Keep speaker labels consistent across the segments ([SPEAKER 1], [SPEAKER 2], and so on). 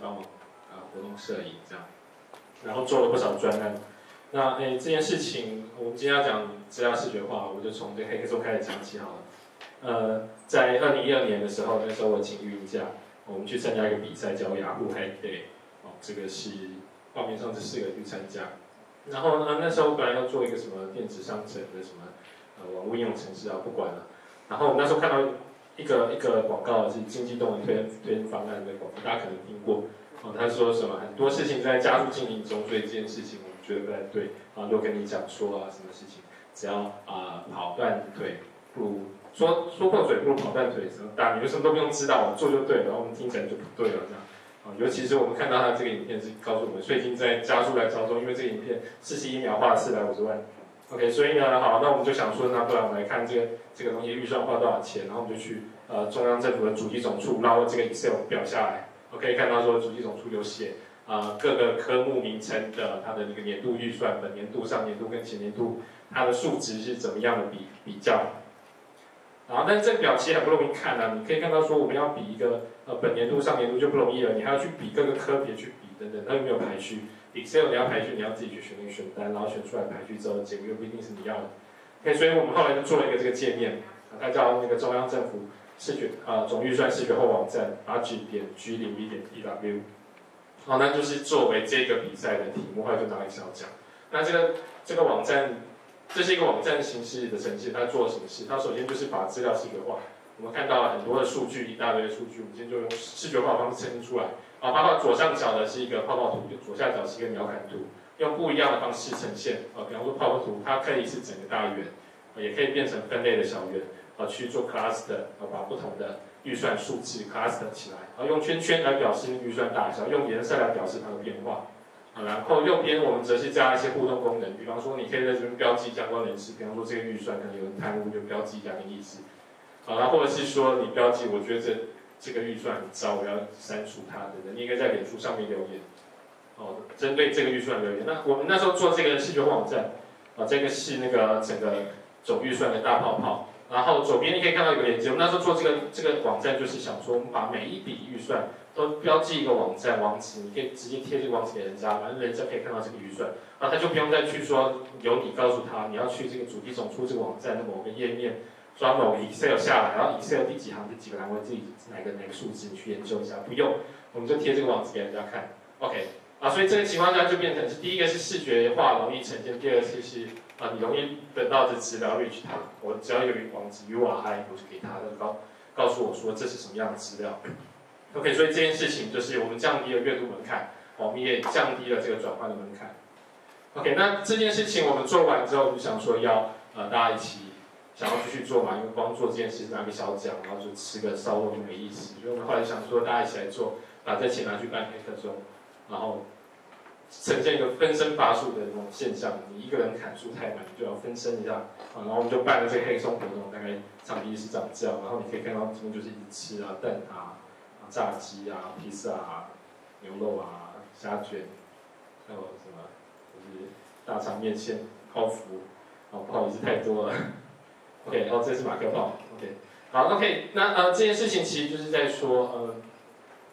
[SPEAKER 1] 帮忙啊活动摄影这样，然后做了不少专案。那诶这件事情，我们今天要讲资料视觉化，我就从这黑客松开始讲起好了。呃，在二零一二年的时候，那时候我请孕假，我们去参加一个比赛叫雅虎 Hack Day，哦，这个是画面上这四个去参加。然后呢，那时候我本来要做一个什么电子商城的什么呃网络应用程式啊，不管了。然后我那时候看到一个一个广告是经济动能推推方案的广告，大家可能听过。哦，他说什么很多事情在加速进行中，所以这件事情我们觉得不太对。然后就跟你讲说啊，什么事情只要啊跑断腿不如说说破嘴不如跑断腿，什么大你们什么都不用知道，我做就对了。我们听起来就不对了这样。啊，尤其是我们看到他这个影片是告诉我们，最近在加速来操作，因为这个影片四十一秒花了四百五十万。OK，所以呢，好，那我们就想说，那不然我们来看这个这个东西预算花多少钱，然后我们就去呃中央政府的主机总处捞这个 Excel 表下来。OK，看到说主机总处有写啊各个科目名称的它的那个年度预算，本年度、上年度跟前年度它的数值是怎么样的比比较。然后，但是这个表其实很不容易看啊，你可以看到说我们要比一个呃本年度、上年度就不容易了，你还要去比各个科别去比等等，它又没有排序。Excel 你要排序，你要自己去选那个选单，然后选出来排序之后，结果又不一定是你要的。OK，所以我们后来就做了一个这个界面，它叫那个中央政府视觉啊总预算视觉后网站，rg 点 g 零一点 dw。好，那就是作为这个比赛的题目，后来就拿来小讲。那这个这个网站，这是一个网站形式的呈现，它做了什么事？它首先就是把资料视觉化。我们看到了很多的数据，一大堆的数据，我们今天就用视觉化方式呈现出来。啊，包括左上角的是一个泡泡图，左下角是一个鸟瞰图，用不一样的方式呈现。啊，比方说泡泡图，它可以是整个大圆，也可以变成分类的小圆，啊，去做 cluster，啊，把不同的预算数字 cluster 起来，啊，用圈圈来表示预算大小，用颜色来表示它的变化。啊，然后右边我们则是加一些互动功能，比方说你可以在这边标记相关人士，比方说这个预算可能有人贪污，就标记一下的意思。啊，然后或者是说你标记，我觉得这。这个预算很糟，我要删除它等等。你应该在脸书上面留言，哦，针对这个预算留言。那我们那时候做这个视觉网站，啊，这个是那个整个总预算的大泡泡。然后左边你可以看到一个链接。我们那时候做这个这个网站，就是想说，我们把每一笔预算都标记一个网站网址，你可以直接贴这个网址给人家，反正人家可以看到这个预算，啊，他就不用再去说由你告诉他你要去这个主题总出这个网站的某个页面。抓某个 Excel 下来，然后 Excel 第几行第几个栏位自己哪个哪个数字你去研究一下，不用，我们就贴这个网址给人家看。OK，啊，所以这个情况下就变成是第一个是视觉化容易呈现，第二个是是啊你容易得到的资料 reach 它，我只要有一个网址 URI 我就给他的告告诉我说这是什么样的资料。OK，所以这件事情就是我们降低了阅读门槛，我们也降低了这个转换的门槛。OK，那这件事情我们做完之后我就想说要呃大家一起。想要继续做嘛？因为光做这件事拿个小奖，然后就吃个烧肉就没意思。所以我们后来想说，大家一起来做，把这钱拿去办黑客松，然后呈现一个分身乏术的那种现象。你一个人砍树太难，就要分身一下啊。然后我们就办了这个黑松活动，大概场地是长这样。然后你可以看到这边就是一吃啊，蛋啊，炸鸡啊，披萨啊，牛肉啊，虾卷，还有什么就是大肠面线、泡芙。哦，不好意思，太多了。OK，哦这是马克炮。OK，好，OK，那呃这件事情其实就是在说，呃，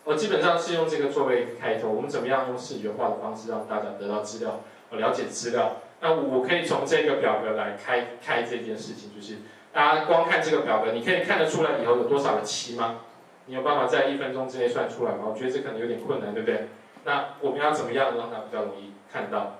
[SPEAKER 1] 我基本上是用这个作为开头，我们怎么样用视觉化的方式让大家得到资料，了解资料。那我可以从这个表格来开开这件事情，就是大家光看这个表格，你可以看得出来以后有多少个七吗？你有办法在一分钟之内算出来吗？我觉得这可能有点困难，对不对？那我们要怎么样让它比较容易看到？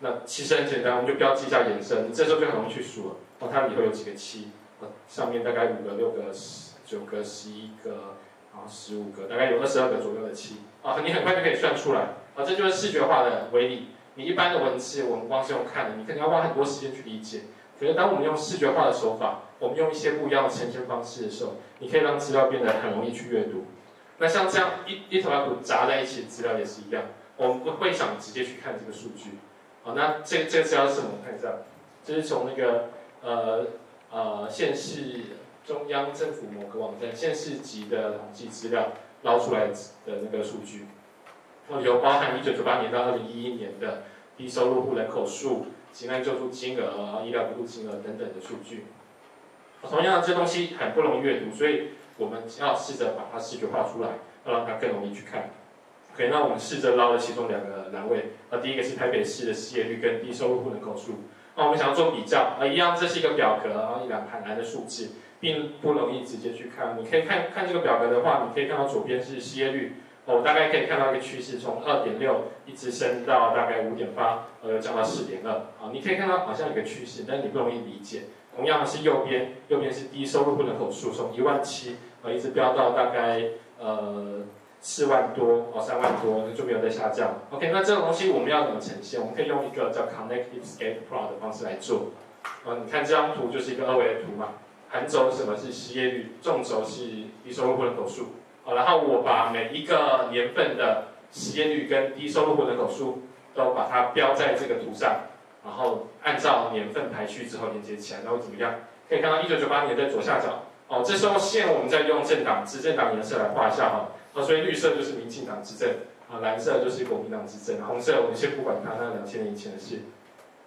[SPEAKER 1] 那其实很简单，我们就标记一下颜色，你这时候就很容易去数了。哦，它里头有几个七？哦，上面大概五个、六个、十九个、十一个，然后十五个，大概有二十二个左右的七。啊，你很快就可以算出来。啊，这就是视觉化的威力。你一般的文字，我们光是用看的，你肯定要花很多时间去理解。可是当我们用视觉化的手法，我们用一些不一样的呈现方式的时候，你可以让资料变得很容易去阅读。那像这样一一条图杂在一起的资料也是一样，我们不会想直接去看这个数据。好，那这这个资料是什么？看一下，这是从那个。呃呃，县市中央政府某个网站，县市级的统计资料捞出来的那个数据，那有包含一九九八年到二零一一年的低收入户人口数、急难救助金额、医疗补助金额等等的数据。同样，这东西很不容易阅读，所以我们要试着把它视觉化出来，要让它更容易去看。OK，那我们试着捞了其中两个栏位，那，第一个是台北市的失业率跟低收入户人口数，那我们想要做比较，啊，一样，这是一个表格，然后一两排栏的数字，并不容易直接去看。你可以看看这个表格的话，你可以看到左边是失业率，哦，大概可以看到一个趋势，从二点六一直升到大概五点八，呃，降到四点二，啊，你可以看到好像有个趋势，但你不容易理解。同样的是右边，右边是低收入户人口数，从一万七，呃，一直飙到大概呃。四万多哦，三万多就没有在下降。OK，那这个东西我们要怎么呈现？我们可以用一个叫 Connective Scale Pro 的方式来做。啊，你看这张图就是一个二维的图嘛，横轴什么是失业率，纵轴是低收入户人口数。好，然后我把每一个年份的失业率跟低收入户人口数都把它标在这个图上，然后按照年份排序之后连接起来，然后怎么样？可以看到一九九八年在左下角。哦，这时候线我们再用政党执政党颜色来画一下哈。所以绿色就是民进党执政，啊，蓝色就是国民党执政，红色我们先不管它，那两千年以前的事。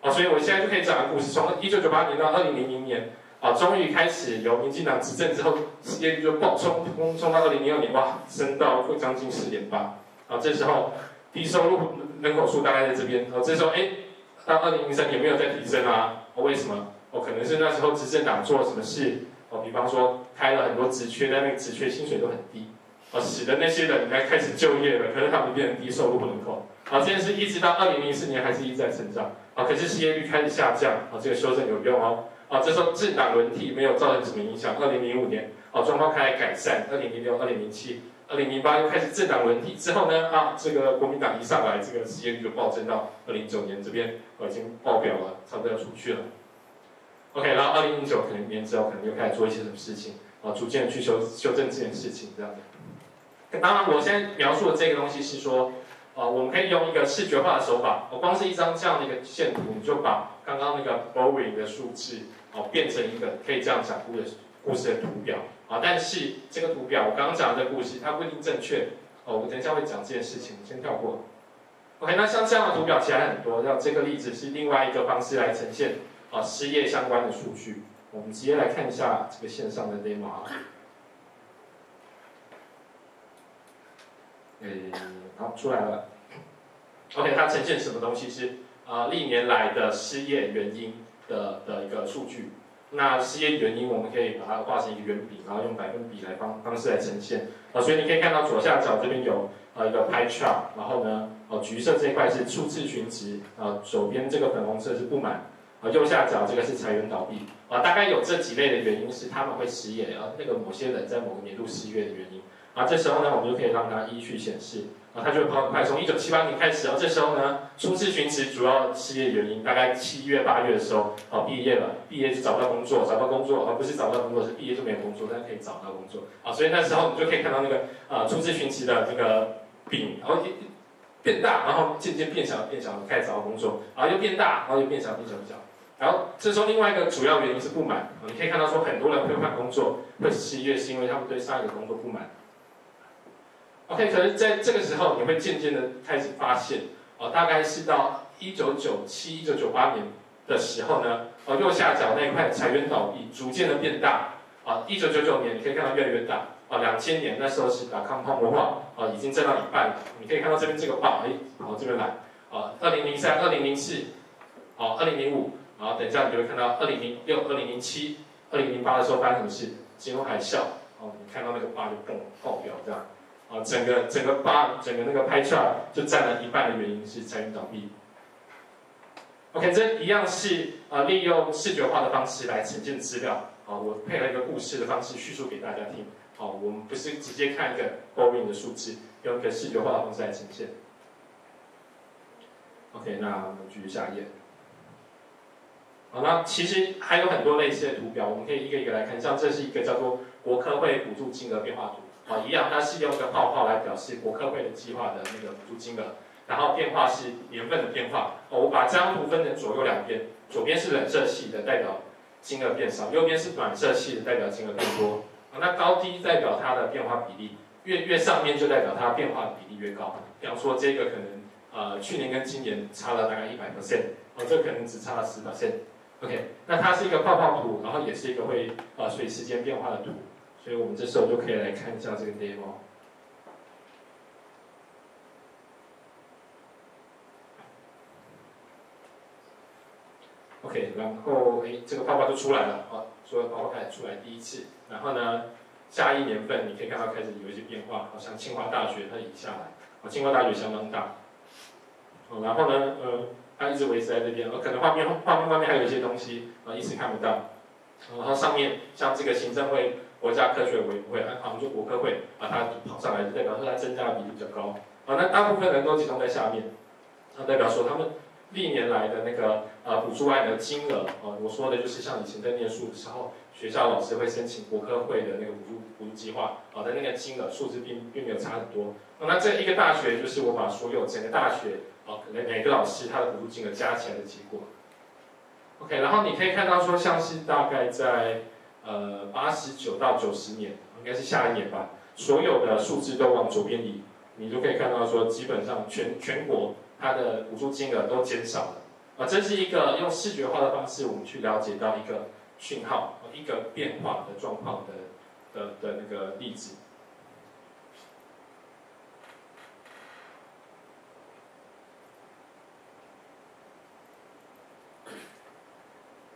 [SPEAKER 1] 啊，所以我现在就可以讲个故事，从一九九八年到二零零零年，啊，终于开始由民进党执政之后，失业率就爆冲冲冲到二零零二年，哇，升到将近四点八。啊，这时候低收入人口数大概在这边，啊，这时候哎，到二零零三年没有再提升啊，为什么？哦，可能是那时候执政党做了什么事，哦，比方说开了很多职缺，但那个职缺薪水都很低。啊，使得那些人来开始就业了，可是他们变成低收入人口。啊，这件事一直到二零零四年还是一直在成长。啊，可是失业率开始下降。啊，这个修正有用哦。啊，这时候政党轮替没有造成什么影响。二零零五年，啊，状况开始改善。二零零六、二零零七、二零零八又开始政党轮替之后呢，啊，这个国民党一上来，这个失业率就暴增到二零九年这边，啊，已经爆表了，差不多要出去了。OK，然后二零零九可能年之后可能又开始做一些什么事情，啊，逐渐去修修正这件事情，这样子。当然，我现在描述的这个东西是说，啊，我们可以用一个视觉化的手法，我光是一张这样的一个线图，你就把刚刚那个 boring 的数字，哦，变成一个可以这样讲故的故事的图表，啊，但是这个图表我刚刚讲的这个故事它不一定正确，哦，我等一下会讲这件事情，先跳过。OK，那像这样的图表其实很多，像这个例子是另外一个方式来呈现，啊，失业相关的数据，我们直接来看一下这个线上的 demo。呃，好，出来了。OK，它呈现什么东西是啊历年来的失业原因的的一个数据。那失业原因我们可以把它画成一个圆饼，然后用百分比来方方式来呈现。啊，所以你可以看到左下角这边有啊一个 pie chart，然后呢，哦橘色这一块是初次寻值，啊左边这个粉红色是不满，啊右下角这个是裁员倒闭。啊，大概有这几类的原因是他们会失业，啊那个某些人在某个年度失业的原因。啊，这时候呢，我们就可以让它依序显示。啊，它就会跑很快从一九七八年开始。啊，这时候呢，初次寻职主要失业原因，大概七月八月的时候，啊，毕业了，毕业就找不到工作，找不到工作，而不是找不到工作，是毕业就没有工作，但是可以找到工作。啊，所以那时候你就可以看到那个啊，初次寻职的这个饼，然后变大，然后渐渐变小，变小，开始找到工作，然后又变大，然后又变小，变小，变小。然后这时候另外一个主要原因是不满。啊，你可以看到说很多人会换工作，会失业，是因为他们对上一个工作不满。OK，可是在这个时候，你会渐渐的开始发现，哦，大概是到一九九七、一九九八年的时候呢，哦，右下角那一块裁员倒闭逐渐的变大，啊，一九九九年你可以看到越来越大，啊，两千年那时候是打康泡沫化，啊，已经占到一半了，你可以看到这边这个棒，哎，跑这边来，啊，二零零三、二零零四，好，二零零五，然后等一下你就会看到二零零六、二零零七、二零零八的时候发生什么事？金融海啸，哦，你看到那个八就蹦爆表这样。啊，整个整个八整个那个拍 chart 就占了一半的原因是裁员倒闭。OK，这一样是啊，利用视觉化的方式来呈现资料。啊，我配了一个故事的方式叙述给大家听。好，我们不是直接看一个 boring 的数字，用一个视觉化的方式来呈现。OK，那我们继续下一页。好，那其实还有很多类似的图表，我们可以一个一个来看。像这是一个叫做国科会补助金额变化图。啊，一样，它是用一个泡泡来表示国科会的计划的那个补助金额，然后变化是年份的变化。哦，我把这张图分成左右两边，左边是冷色系的，代表金额变少；右边是暖色系的，代表金额变多。啊，那高低代表它的变化比例，越越上面就代表它变化的比例越高。比方说这个可能呃去年跟今年差了大概一百 percent，哦，这可能只差了十 percent。OK，那它是一个泡泡图，然后也是一个会呃随时间变化的图。所以我们这时候就可以来看一下这个 demo ok 然后诶这个泡泡就出来了啊所有泡泡开始出来第一次。然后呢下一年份你可以看到开始有一些变化好像清华大学它已经下来啊清华大学相当大。然后呢呃它一直维持在这边呃可能画面画面外面还有一些东西啊一直看不到。然后上面像这个行政会国家科学委员会，啊，我们就国科会，啊，它跑上来就代表说它增加的比例比较高，啊，那大部分人都集中在下面，那代表说他们。历年来的那个呃补助外的金额，啊，我说的就是像以前在念书的时候，学校老师会申请国科会的那个补助补助计划，啊的那个金额数字并并没有差很多。那这一个大学就是我把所有整个大学，啊，可能每个老师他的补助金额加起来的结果。OK，然后你可以看到说，像是大概在呃八十九到九十年，应该是下一年吧，所有的数字都往左边移，你就可以看到说，基本上全全国。它的补助金额都减少了，啊，这是一个用视觉化的方式，我们去了解到一个讯号，一个变化的状况的的的那个例子。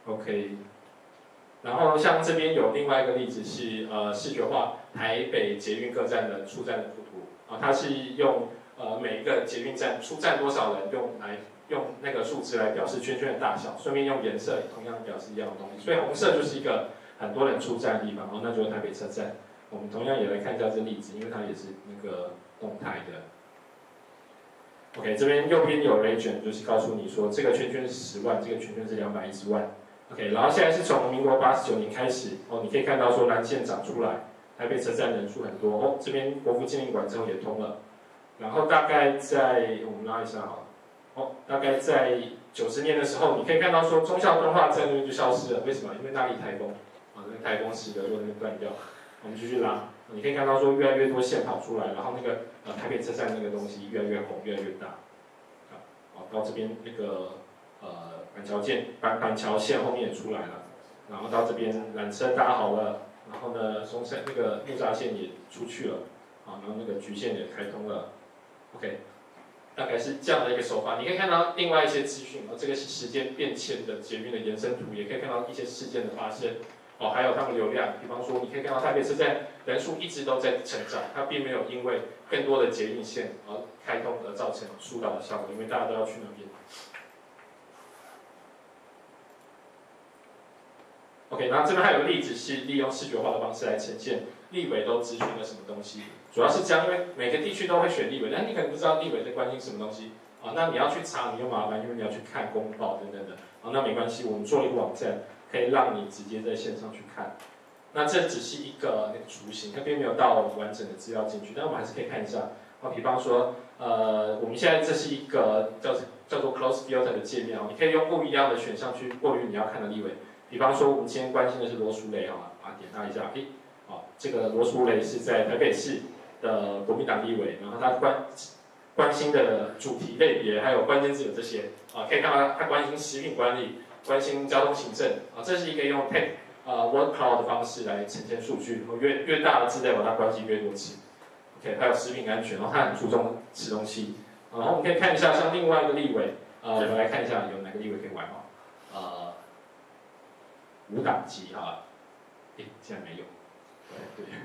[SPEAKER 1] OK，然后像这边有另外一个例子是呃视觉化台北捷运各站的出站的图图，啊，它是用。呃，每一个捷运站出站多少人，用来用那个数字来表示圈圈的大小，顺便用颜色同样表示一样的东西。所以红色就是一个很多人出站的地方，哦，那就是台北车站。我们同样也来看一下这例子，因为它也是那个动态的。OK，这边右边有 region，就是告诉你说这个圈圈是十万，这个圈圈是两百一十万。OK，然后现在是从民国八十九年开始，哦，你可以看到说蓝线长出来，台北车站人数很多。哦，这边国父纪念馆之后也通了。然后大概在我们拉一下好了，哦，大概在九十年的时候，你可以看到说中校动画在那边就消失了，为什么？因为那里台风，啊，那个台风使得那边断掉。我们继续拉，你可以看到说越来越多线跑出来，然后那个呃台北车站那个东西越来越红，越来越大，好到这边那个板桥线板板桥线后面也出来了，然后到这边缆车搭好了，然后呢松山那个木栅线也出去了，啊，然后那个局线也开通了。OK，大概是这样的一个手法。你可以看到另外一些资讯，哦，这个是时间变迁的捷运的延伸图，也可以看到一些事件的发生，哦，还有他们流量。比方说，你可以看到台北车站人数一直都在成长，它并没有因为更多的捷运线而开通而造成疏导的效果，因为大家都要去那边。OK，然后这边还有个例子是利用视觉化的方式来呈现立委都咨询了什么东西。主要是这样，因为每个地区都会选立委，但你可能不知道立委在关心什么东西啊。那你要去查，你又麻烦，因为你要去看公报等等的啊。那没关系，我们做了一个网站，可以让你直接在线上去看。那这只是一个那个雏形，它并没有到完整的资料进去，但我们还是可以看一下啊。比方说，呃，我们现在这是一个叫叫做 Close Filter 的界面哦，你可以用不一样的选项去过滤你要看的立委。比方说，我们今天关心的是罗淑蕾啊，啊，点他一下，诶，好，这个罗淑蕾是在台北市。的国民党立委，然后他关关心的主题类别还有关键字有这些啊，可以看到他关心食品管理，关心交通行政啊，这是一个用 take 啊 word cloud 的方式来呈现数据，然后越越大的字代表他关心越多次。OK，还有食品安全，然后他很注重吃东西。然后我们可以看一下，像另外一个立委啊，我们来看一下有哪个立委可以玩哦。呃，无党籍哈，哎，现在没有，对对。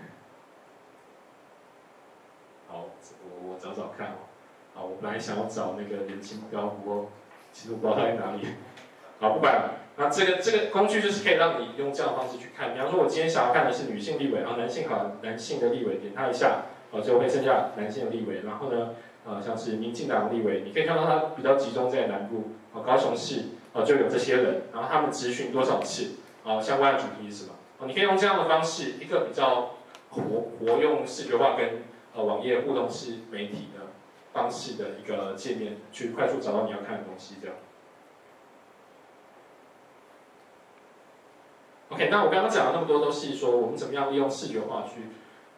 [SPEAKER 1] 好，我我找找看哦。好，我本来想要找那个年轻标不过其实我不知道他在哪里。好，不管了。那这个这个工具就是可以让你用这样的方式去看。比方说，我今天想要看的是女性立委，然后男性好，男性的立委点他一下，哦，就会剩下男性的立委。然后呢，呃，像是民进党的立委，你可以看到他比较集中在南部，哦，高雄市，哦，就有这些人。然后他们咨询多少次，哦，相关的主题是什么？哦，你可以用这样的方式，一个比较活活用视觉化跟。呃，网页互动式媒体的方式的一个界面，去快速找到你要看的东西，这样。OK，那我刚刚讲了那么多，都是说我们怎么样利用视觉化去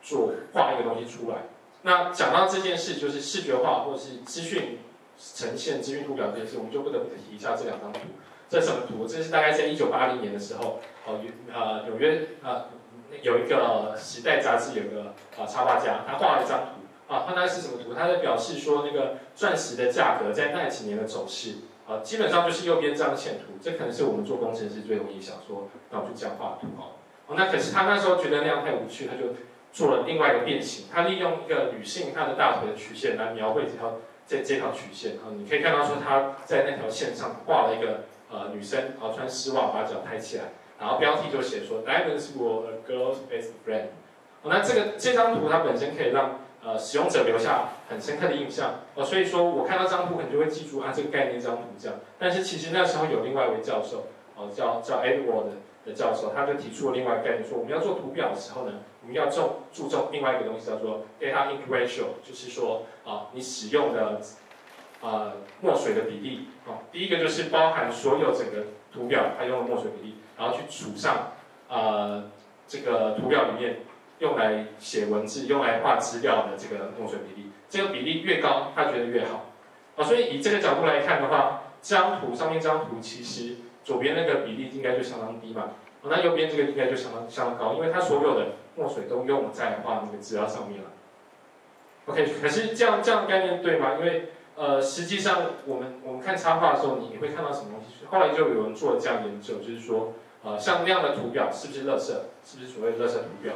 [SPEAKER 1] 做画一个东西出来。那讲到这件事，就是视觉化或是资讯呈现、资讯图表这件事，我们就不得不提一下这两张图。这什么图？这是大概在一九八零年的时候，哦，呃，纽约呃。有一个时代杂志有个啊插画家，他画了一张图啊，他那是什么图？他在表示说那个钻石的价格在那几年的走势啊，基本上就是右边这样线图，这可能是我们做工程师最容易想说，那我就这样画图哦。哦，那可是他那时候觉得那样太无趣，他就做了另外一个变形，他利用一个女性她的大腿的曲线来描绘这条这这条曲线啊，你可以看到说他在那条线上画了一个呃女生啊穿丝袜把脚抬起来，然后标题就写说 Diamonds were a girl's best friend。哦，那这个这张图它本身可以让呃使用者留下很深刻的印象哦，所以说我看到这张图可能就会记住啊这个概念这张图这样，但是其实那时候有另外一位教授哦叫叫 Edward 的教授，他就提出了另外一个概念，说我们要做图表的时候呢。我们要重注重另外一个东西，叫做 data ink ratio，就是说啊，你使用的呃墨水的比例啊，第一个就是包含所有整个图表它用的墨水比例，然后去除上呃这个图表里面用来写文字、用来画资料的这个墨水比例，这个比例越高，他觉得越好啊。所以以这个角度来看的话，这张图上面这张图其实左边那个比例应该就相当低嘛，那右边这个应该就相当相当高，因为它所有的墨水都用在画那个资料上面了。OK，可是这样这样的概念对吗？因为呃，实际上我们我们看插画的时候，你会看到什么东西？后来就有人做这样研究，就是说，呃，像那样的图表是不是垃圾？是不是所谓垃圾图表？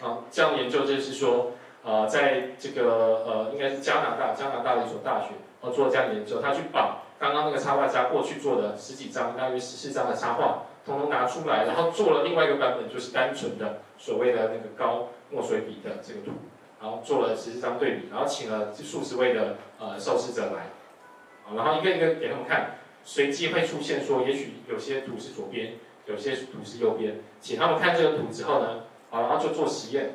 [SPEAKER 1] 啊，这样研究就是说，呃，在这个呃，应该是加拿大加拿大的一所大学，呃，做这样研究，他去把刚刚那个插画家过去做的十几张，大约十四张的插画。统统拿出来，然后做了另外一个版本，就是单纯的所谓的那个高墨水笔的这个图，然后做了十四张对比，然后请了数十位的呃受试者来，然后一个一个给他们看，随机会出现说，也许有些图是左边，有些图是右边，请他们看这个图之后呢，啊，然后就做实验，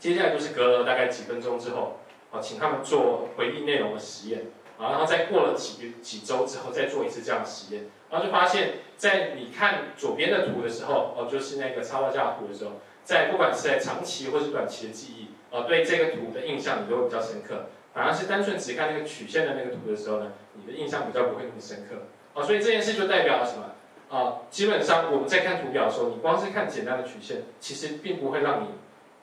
[SPEAKER 1] 接下来就是隔了大概几分钟之后，啊，请他们做回忆内容的实验，啊，然后再过了几几周之后再做一次这样的实验。然后就发现，在你看左边的图的时候，哦，就是那个插画架图的时候，在不管是在长期或是短期的记忆，哦，对这个图的印象你都会比较深刻。反而是单纯只看那个曲线的那个图的时候呢，你的印象比较不会那么深刻。哦，所以这件事就代表了什么？啊，基本上我们在看图表的时候，你光是看简单的曲线，其实并不会让你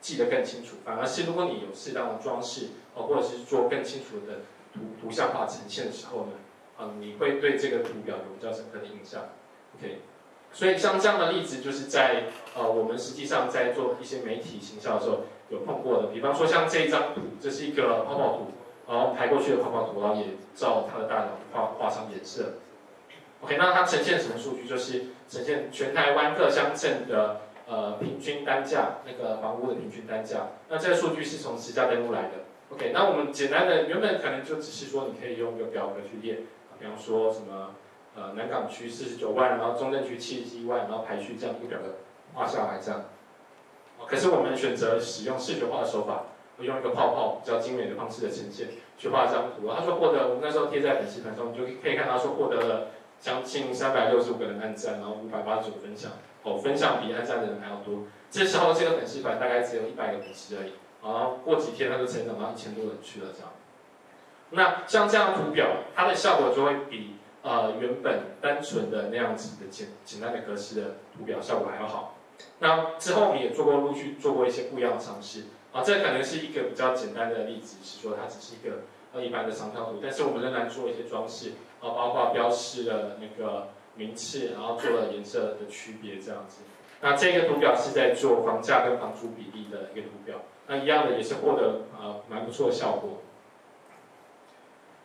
[SPEAKER 1] 记得更清楚。反而是如果你有适当的装饰，哦，或者是做更清楚的图图像化呈现的时候呢？啊，你会对这个图表有比较深刻的印象，OK？所以像这样的例子，就是在呃我们实际上在做一些媒体行销的时候有碰过的。比方说像这一张图，这是一个泡泡图，然后排过去的泡泡图，然后也照它的大小画画上颜色。OK，那它呈现什么数据？就是呈现全台湾各乡镇的呃平均单价，那个房屋的平均单价。那这个数据是从实价登录来的。OK，那我们简单的原本可能就只是说，你可以用一个表格去列。比方说什么，呃，南港区四十九万，然后中正区七十一万，然后排序这样一个表格画下来这样。可是我们选择使用视觉化的手法，我用一个泡泡比较精美的方式的呈现去画这张图。他说获得，我们那时候贴在粉丝团上，就可以看到说获得了将近三百六十五个人按赞，然后五百八十九分享，哦，分享比按赞的人还要多。这时候这个粉丝团大概只有一百个粉丝而已，然后过几天它就成长到一千多人去了这样。那像这样图表，它的效果就会比呃原本单纯的那样子的简简单的格式的图表效果还要好。那之后我们也做过陆续做过一些不一样的尝试啊，这可能是一个比较简单的例子，是说它只是一个呃一般的长条图，但是我们仍然做一些装饰啊，包括标示了那个名次，然后做了颜色的区别这样子。那这个图表是在做房价跟房租比例的一个图表，那一样的也是获得啊蛮不错的效果。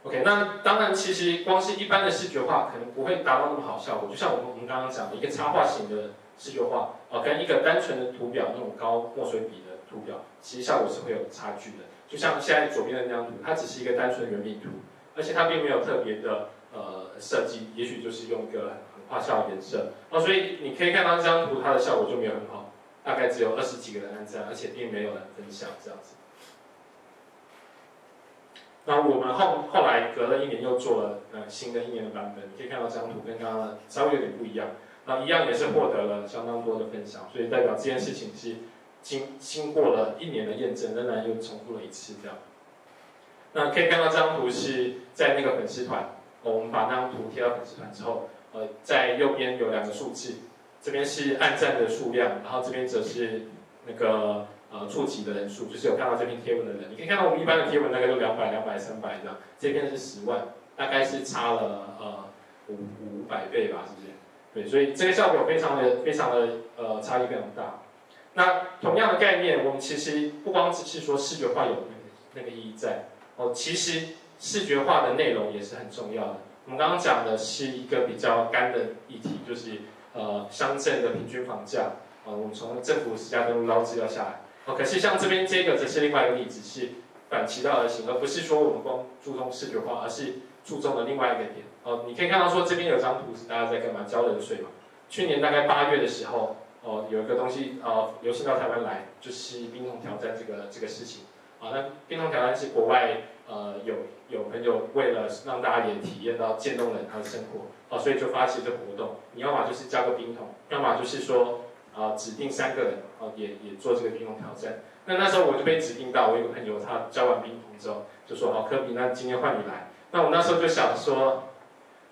[SPEAKER 1] OK，那当然，其实光是一般的视觉化可能不会达到那么好效果。就像我们我们刚刚讲的一个插画型的视觉化，啊，跟一个单纯的图表那种高墨水笔的图表，其实效果是会有差距的。就像现在左边的那张图，它只是一个单纯的圆饼图，而且它并没有特别的呃设计，也许就是用一个很花俏的颜色，哦，所以你可以看到这张图它的效果就没有很好，大概只有二十几个人按赞，而且并没有人分享这样子。那我们后后来隔了一年又做了呃新的一年的版本，你可以看到这张图跟刚刚的稍微有点不一样，那一样也是获得了相当多的分享，所以代表这件事情是经经过了一年的验证，仍然又重复了一次这样。那可以看到这张图是在那个粉丝团，我们把那张图贴到粉丝团之后，呃，在右边有两个数字，这边是按赞的数量，然后这边则是那个。呃，触及的人数就是有看到这篇贴文的人，你可以看到我们一般的贴文大概就两百、两百、三百这样，这篇是十万，大概是差了呃五五百倍吧，是不是？对，所以这个效果非常的非常的呃差异非常大。那同样的概念，我们其实不光只是说视觉化有那个意义在哦，其实视觉化的内容也是很重要的。我们刚刚讲的是一个比较干的议题，就是呃乡镇的平均房价啊，我们从政府实价登录捞资料下来。哦，可是像这边这个则是另外一个例子，是反其道而行，而不是说我们光注重视觉化，而是注重了另外一个点。哦，你可以看到说这边有张图是大家在干嘛？交冷水嘛。去年大概八月的时候，哦，有一个东西呃流行到台湾来，就是冰桶挑战这个这个事情。啊，那冰桶挑战是国外呃有有朋友为了让大家也体验到渐冻人他的生活，哦，所以就发起这活动。你要么就是交个冰桶，要么就是说啊指定三个人，哦也也做这个冰桶挑战。那那时候我就被指定到，我有个朋友他交完冰桶之后就说，好科比，那今天换你来。那我那时候就想说。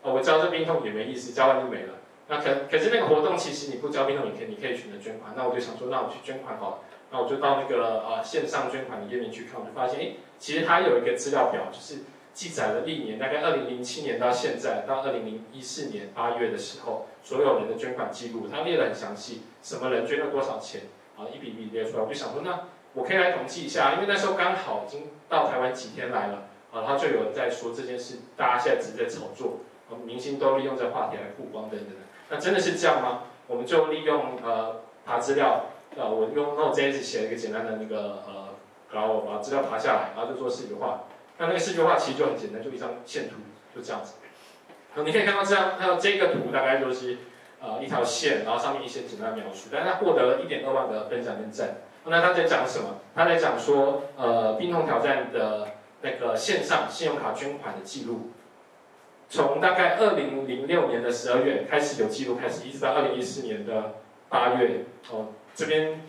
[SPEAKER 1] 哦，我交这冰桶也没意思，交完就没了。那可可是那个活动，其实你不交冰桶，你可以你可以选择捐款。那我就想说，那我去捐款好了。那我就到那个呃线上捐款的页面去看，我就发现，哎，其实它有一个资料表，就是记载了历年大概二零零七年到现在到二零零一四年八月的时候，所有人的捐款记录，它列得很详细，什么人捐了多少钱，啊一笔一笔列出来。我就想说，那我可以来统计一下，因为那时候刚好已经到台湾几天来了，啊，然后就有人在说这件事，大家现在只是在炒作。啊明星都利用这话题来曝光等等，那真的是这样吗？我们就利用呃爬资料，呃我用 Node.js 写了一个简单的那个呃，然后把资料爬下来，然后就做视觉化。那那个视觉化其实就很简单，就一张线图，就这样子。你可以看到这样，那这个图大概就是呃一条线，然后上面一些简单描述，但是它获得了一点二万个分享跟赞。那他在讲什么？他在讲说呃冰桶挑战的那个线上信用卡捐款的记录。从大概二零零六年的十二月开始有记录开始，一直到二零一四年的八月，哦，这边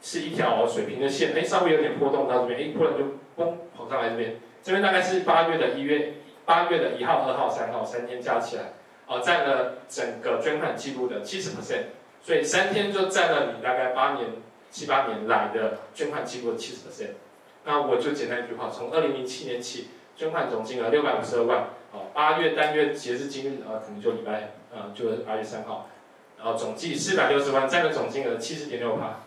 [SPEAKER 1] 是一条水平的线，哎，稍微有点波动到这边，哎，突然就嘣跑上来这边，这边大概是八月的一月，八月的一号、二号、三号三天加起来，哦，占了整个捐款记录的七十 percent，所以三天就占了你大概八年七八年来的捐款记录的七十 percent。那我就简单一句话，从二零零七年起，捐款总金额六百五十二万。哦，八月单月截至今日，呃，可能就礼拜，呃，就是八月三号，然后总计四百六十万，占了总金额七十点六帕。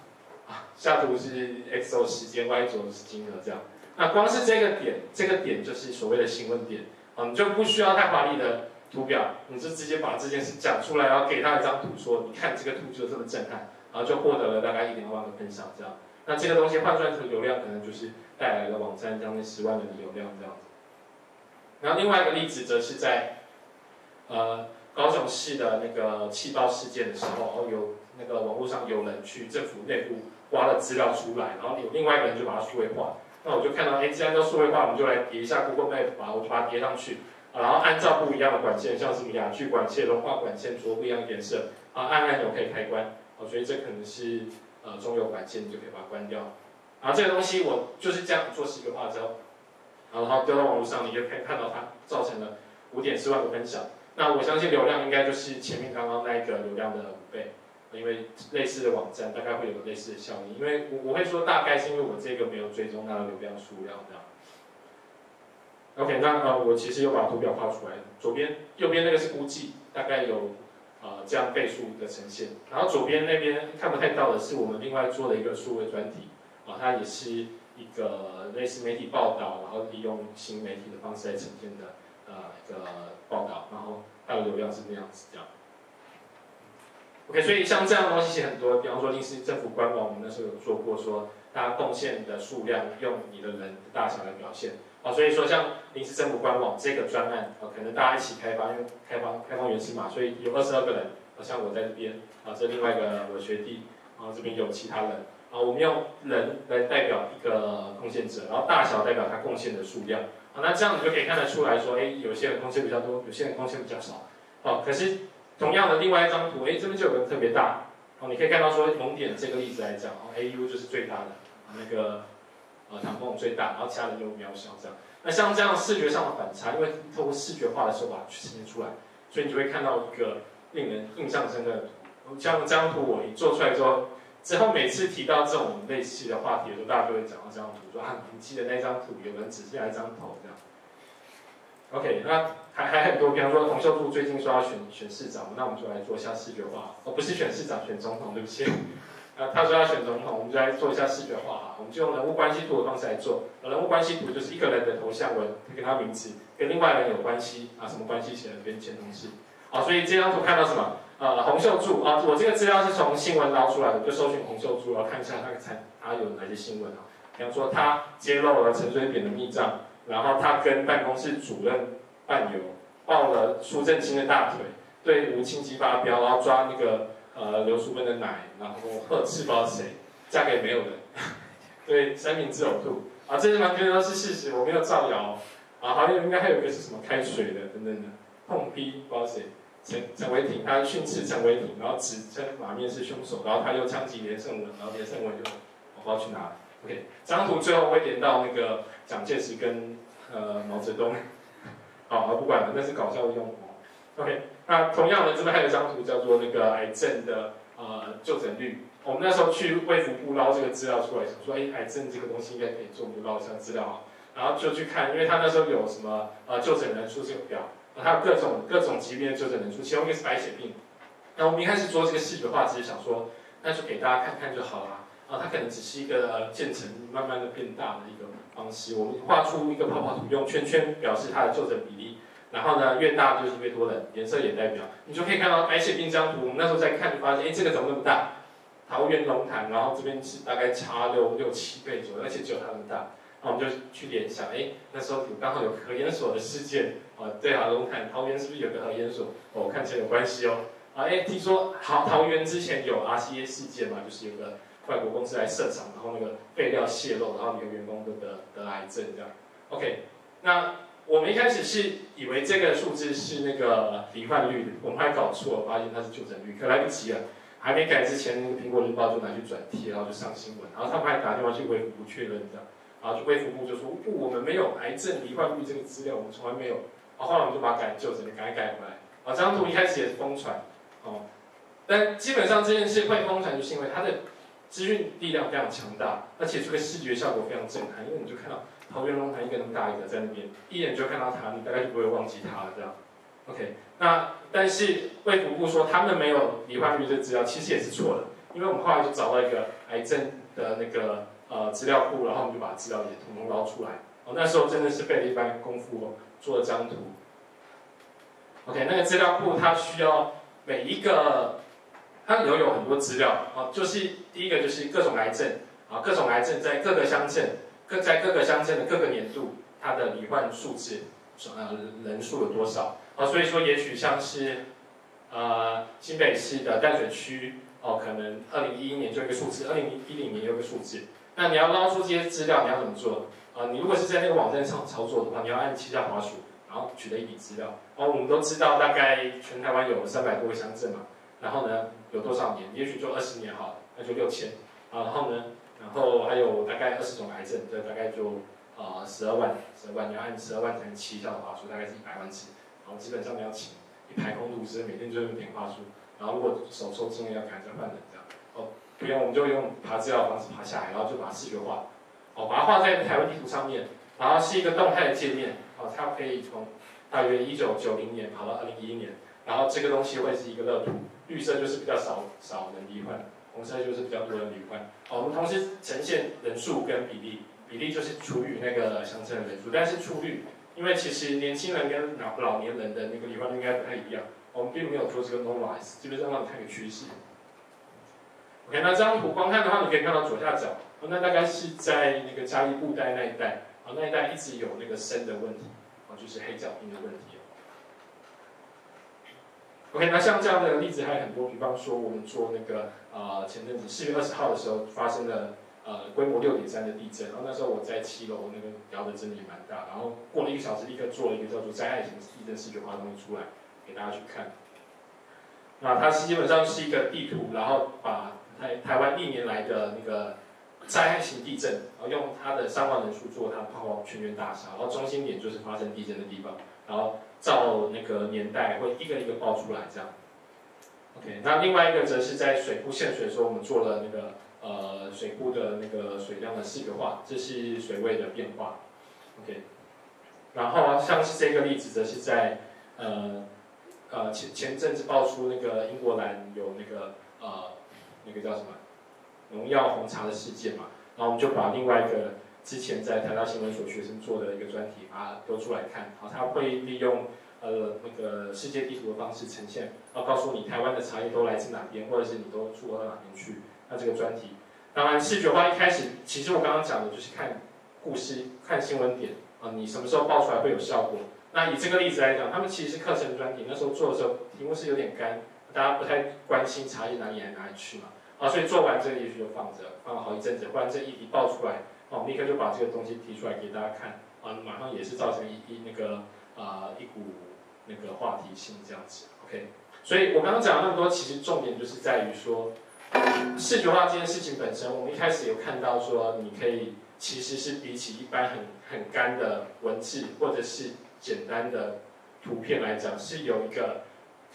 [SPEAKER 1] 啊，下图是 x 轴时间，y 轴是金额这样。那光是这个点，这个点就是所谓的新闻点，啊，你就不需要太华丽的图表，你就直接把这件事讲出来，然后给他一张图，说你看这个图就这么震撼，然后就获得了大概一点二万个分享这样。那这个东西换算成流量，可能就是带来了网站将近十万的流量这样子。然后另外一个例子则是在，呃，高雄市的那个气爆事件的时候，哦，有那个网络上有人去政府内部挖了资料出来，然后有另外一个人就把它数位化。那我就看到，哎，既然叫数位化，我们就来叠一下 Google Map 吧，我就把它叠上去，然后按照不一样的管线，像什么雅聚管线、融化管线，着不一样的颜色，啊，按按钮可以开关，我觉得这可能是呃中油管线，你就可以把它关掉。然后这个东西我就是这样做视觉化之后。然后丢到网络上，你就可以看到它造成了五点四万个分享。那我相信流量应该就是前面刚刚那一个流量的五倍，因为类似的网站大概会有类似的效应。因为我我会说大概是因为我这个没有追踪它的流量数量这样。OK，那呃我其实又把图表画出来，左边右边那个是估计，大概有呃这样倍数的呈现。然后左边那边看不太到的是我们另外做的一个数位专题，啊它也是。一个类似媒体报道，然后利用新媒体的方式来呈现的呃一个报道，然后它的流量是那样子这样。OK，所以像这样的东西其实很多，比方说临时政府官网，我们那时候有做过，说大家贡献的数量用你的人的大小来表现。啊，所以说像临时政府官网这个专案，啊可能大家一起开发，因为开发开放原始码，所以有二十二个人，啊像我在这边，啊这另外一个我学弟，啊这边有其他人。啊，我们用人来代表一个贡献者，然后大小代表他贡献的数量。啊，那这样你就可以看得出来说，哎，有些人贡献比较多，有些人贡献比较少。哦，可是同样的另外一张图，哎，这边就有个特别大。哦，你可以看到说，蒙点这个例子来讲，哦，AU 就是最大的，那个呃，唐凤最大，然后其他人就渺小这样。那像这样视觉上的反差，因为透过视觉化的手法去呈现出来，所以你就会看到一个令人印象深刻的图。像这张图我一做出来之后。之后每次提到这种类似的话题的时候，大家都会讲到这张图，说啊，你记得那张图，有人只下一张头这样。OK，那还还很多，比方说洪秀柱最近说要选选市长，那我们就来做一下视觉化。哦，不是选市长，选总统，对不起。啊，他说要选总统，我们就来做一下视觉化哈。我们就用人物关系图的方式来做。人物关系图就是一个人的头像纹，跟他名字，跟另外人有关系啊，什么关系写在这边前同事。好，所以这张图看到什么？呃，洪秀柱啊，我这个资料是从新闻捞出来的，就搜寻洪秀柱，然后看一下他才他有哪些新闻啊。比方说他揭露了陈水扁的密账，然后他跟办公室主任伴游，抱了苏正清的大腿，对吴清基发飙，然后抓那个呃刘淑芬的奶，然后呵斥不知道谁，嫁给没有人，对三明治呕吐啊，这些完全都是事实，我没有造谣啊，好像应该还有一个是什么开水的等等的，碰批不知道谁。陈陈伟霆，他训斥陈伟霆，然后指称马面是凶手，然后他又枪击连胜文，然后连胜文就我不知道去哪。OK，这张图最后会连到那个蒋介石跟呃毛泽东。好，不管了，那是搞笑的用。OK，那同样的这边还有张图叫做那个癌症的呃就诊率。我们那时候去卫福部捞这个资料出来，想说哎癌症这个东西应该可以做，我们捞一下资料，然后就去看，因为他那时候有什么呃就诊人数这个表。还有各种各种级别的就诊人数，其中一个是白血病。那我们一开始做这个视觉化，只是想说，那就给大家看看就好了。啊，它可能只是一个渐层慢慢的变大的一个方式。我们画出一个泡泡图，用圈圈表示它的就诊比例。然后呢，越大就是越多的，颜色也代表。你就可以看到白血病这张图，我们那时候在看就发现，哎，这个怎么那么大？桃园龙潭，然后这边是大概差六六七倍左右，而且只有它那么大。我们就去联想，哎，那时候刚好有核研所的事件，啊，对啊，龙潭桃园是不是有个核研所？哦，看起来有关系哦。啊，哎，听说桃桃园之前有 RCA 事件嘛，就是有个外国公司来设厂，然后那个废料泄漏，然后每个员工都得得癌症这样。OK，那我们一开始是以为这个数字是那个罹患率，我们还搞错，发现它是就诊率，可来不及了，还没改之前，那个苹果日报就拿去转贴，然后就上新闻，然后他们还打电话去维护不确认这样。然后卫福部就说不，我们没有癌症罹患率这个资料，我们从来没有。然后来我们就把它改就诊，赶紧改回来。啊，这张图一开始也是疯传，哦，但基本上这件事会疯传，就是因为它的资讯力量非常强大，而且这个视觉效果非常震撼。因为你就看到桃园龙潭一个那么大一个在那边，一眼就看到它，你大概就不会忘记它了。这样，OK。那但是卫福部说他们没有罹患率这资料，其实也是错的，因为我们后来就找到一个癌症的那个。呃，资料库，然后我们就把资料也统统捞出来。哦，那时候真的是费了一番功夫哦，做了张图。OK，那个资料库它需要每一个，它有有很多资料哦，就是第一个就是各种癌症啊，各种癌症在各个乡镇，各在各个乡镇的各个年度，它的罹患数字，呃，人数有多少？啊，所以说也许像是，呃，新北市的淡水区，哦，可能二零一一年就一个数字，二零一零年有个数字。那你要捞出这些资料，你要怎么做？啊，你如果是在那个网站上操作的话，你要按七下滑鼠，然后取得一笔资料。哦，我们都知道大概全台湾有三百多个乡镇嘛，然后呢有多少年？也许就二十年好，那就六千。啊，然后呢，然后还有大概二十种癌症，这大概就啊十二万，十二万你要按十二万乘七下的滑数，大概是一百万次。然后基本上你要请一排空读师，每天就用点话术。然后如果手抽筋，要赶着换人。不用，我们就用爬资料的方式爬下来，然后就把它视觉化，哦，把它画在台湾地图上面，然后是一个动态的界面，哦，它可以从大约一九九零年爬到二零一一年，然后这个东西会是一个乐图，绿色就是比较少少人罹患，红色就是比较多人罹患，哦，我们同时呈现人数跟比例，比例就是除以那个乡镇的人数，但是出率，因为其实年轻人跟老老年人的那个罹患率应该不太一样，我们并没有做这个 normalize，基本上让你看个趋势。OK，那这张图光看的话，你可以看到左下角，那大概是在那个嘉义布袋那一带，啊，那一带一直有那个深的问题，啊，就是黑角病的问题。OK，那像这样的例子还有很多，比方说我们做那个呃前阵子四月二十号的时候发生了呃规模六点三的地震，然后那时候我在七楼，那个摇的真的也蛮大，然后过了一个小时，立刻做了一个叫做灾害型地震视觉化的东西出来给大家去看。那它是基本上是一个地图，然后把台台湾历年来的那个灾害型地震，然后用它的伤亡人数做它泡泡全员大小，然后中心点就是发生地震的地方，然后照那个年代会一个一个爆出来这样。OK，那另外一个则是在水库限水的时候，我们做了那个呃水库的那个水量的视觉化，这是水位的变化。OK，然后像是这个例子，则是在呃呃前前阵子爆出那个英国兰有那个那个叫什么？农药红茶的事件嘛，然后我们就把另外一个之前在台大新闻所学生做的一个专题把它丢出来看，好，他会利用呃那个世界地图的方式呈现，然后告诉你台湾的茶叶都来自哪边，或者是你都出口到哪边去，那这个专题。当然，视觉化一开始，其实我刚刚讲的就是看故事、看新闻点。啊，你什么时候爆出来会有效果？那以这个例子来讲，他们其实是课程专题，那时候做的时候题目是有点干，大家不太关心茶叶哪里来哪里去嘛，啊，所以做完这个也许就放着，放了好一阵子，忽然这议题爆出来，哦，立刻就把这个东西提出来给大家看，啊，马上也是造成一一那个啊一股那个话题性这样子，OK，所以我刚刚讲了那么多，其实重点就是在于说。视觉化这件事情本身，我们一开始有看到说，你可以其实是比起一般很很干的文字或者是简单的图片来讲，是有一个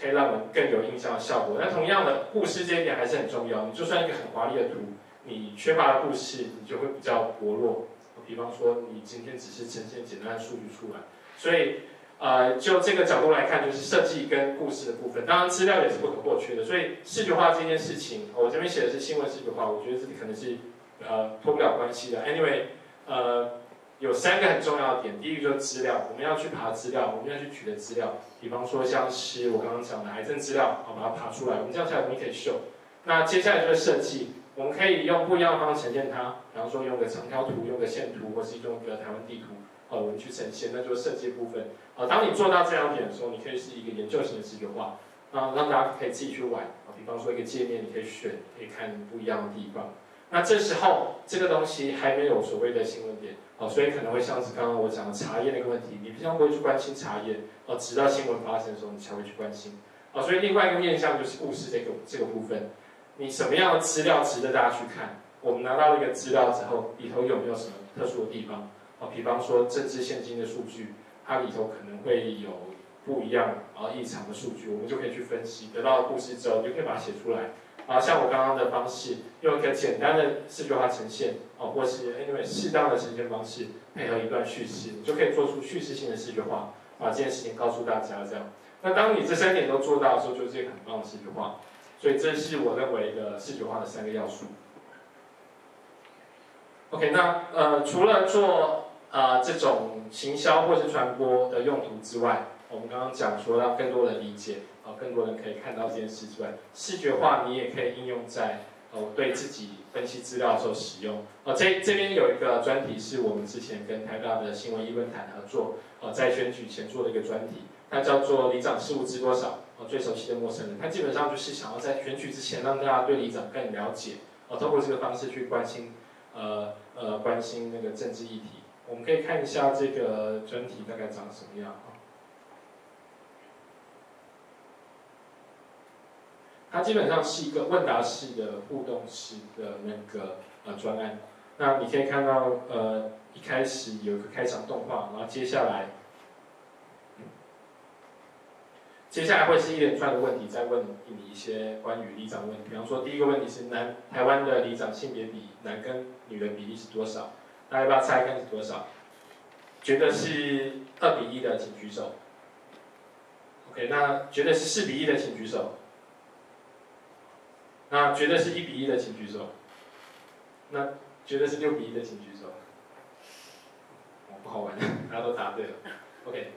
[SPEAKER 1] 可以让人更有印象的效果。那同样的故事这一点还是很重要。你就算一个很华丽的图，你缺乏的故事，你就会比较薄弱。比方说，你今天只是呈现简单的数据出来，所以。呃，就这个角度来看，就是设计跟故事的部分，当然资料也是不可或缺的。所以视觉化这件事情，我这边写的是新闻视觉化，我觉得这里可能是呃脱不了关系的。Anyway，呃，有三个很重要的点，第一个就是资料，我们要去爬资料，我们要去取得资料。比方说像是我刚刚讲的癌症资料，好把它爬出来，我们这样才容易可以秀。那接下来就是设计，我们可以用不一样的方式呈现它，比方说用个长条图，用个线图，或是用个台湾地图，好，我们去呈现，那就是设计部分。啊，当你做到这两点的时候，你可以是一个研究型的视觉化，啊，让大家可以自己去玩。啊，比方说一个界面，你可以选，可以看不一样的地方。那这时候这个东西还没有所谓的新闻点，哦，所以可能会像是刚刚我讲的茶叶那个问题，你平常不会去关心茶叶，哦，直到新闻发生的时候你才会去关心。哦，所以另外一个面向就是故事这个这个部分，你什么样的资料值得大家去看？我们拿到一个资料之后，里头有没有什么特殊的地方？哦，比方说政治现金的数据。它里头可能会有不一样啊异常的数据，我们就可以去分析，得到故事之后，你就可以把它写出来。啊，像我刚刚的方式，用一个简单的视觉化呈现，哦，或是 anyway 适当的呈现方式，配合一段叙事，你就可以做出叙事性的视觉化，把这件事情告诉大家。这样，那当你这三点都做到的时候，就是一个很棒的视觉化。所以这是我认为的视觉化的三个要素。OK，那呃，除了做啊这种。行销或是传播的用途之外，我们刚刚讲说让更多人理解，啊，更多人可以看到这件事之外，视觉化你也可以应用在哦对自己分析资料的时候使用。哦，这这边有一个专题是我们之前跟台大的新闻议论坛合作，哦，在选举前做的一个专题，它叫做“里长事务知多少”，哦，最熟悉的陌生人，它基本上就是想要在选举之前让大家对里长更了解，哦，通过这个方式去关心，呃呃，关心那个政治议题。我们可以看一下这个专题大概长什么样啊？它基本上是一个问答式的互动式的那个呃专案。那你可以看到呃一开始有一个开场动画，然后接下来，接下来会是一连串的问题，再问你一些关于里长问题。比方说第一个问题是男台湾的里长性别比男跟女的比例是多少？大家要不要猜看是多少？觉得是二比一的，请举手。OK，那觉得是四比一的，请举手。那觉得是一比一的，请举手。那觉得是六比一的，请举手。哦，不好玩，大家都答对了。OK，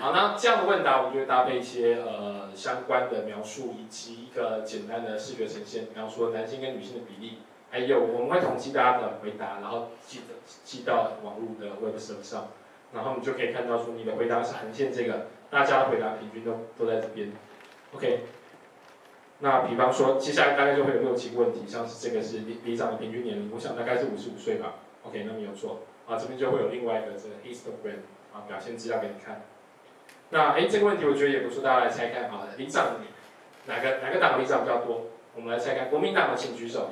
[SPEAKER 1] 好，那这样的问答，我们就会搭配一些呃相关的描述，以及一个简单的视觉呈现，比方说男性跟女性的比例。还有，我们会统计大家的回答，然后寄寄到网络的 Web 上，然后你就可以看到说你的回答是横线这个，大家的回答平均都都在这边。OK，那比方说接下来大概就会有六七个问题，像是这个是李李长的平均年龄，我想大概是五十五岁吧。OK，那没有错。啊，这边就会有另外一个这个 histogram 啊，表现资料给你看。那哎，这个问题我觉得也不错，大家来猜看好了，李长哪个哪个党的李长比较多？我们来猜看，国民党的请举手。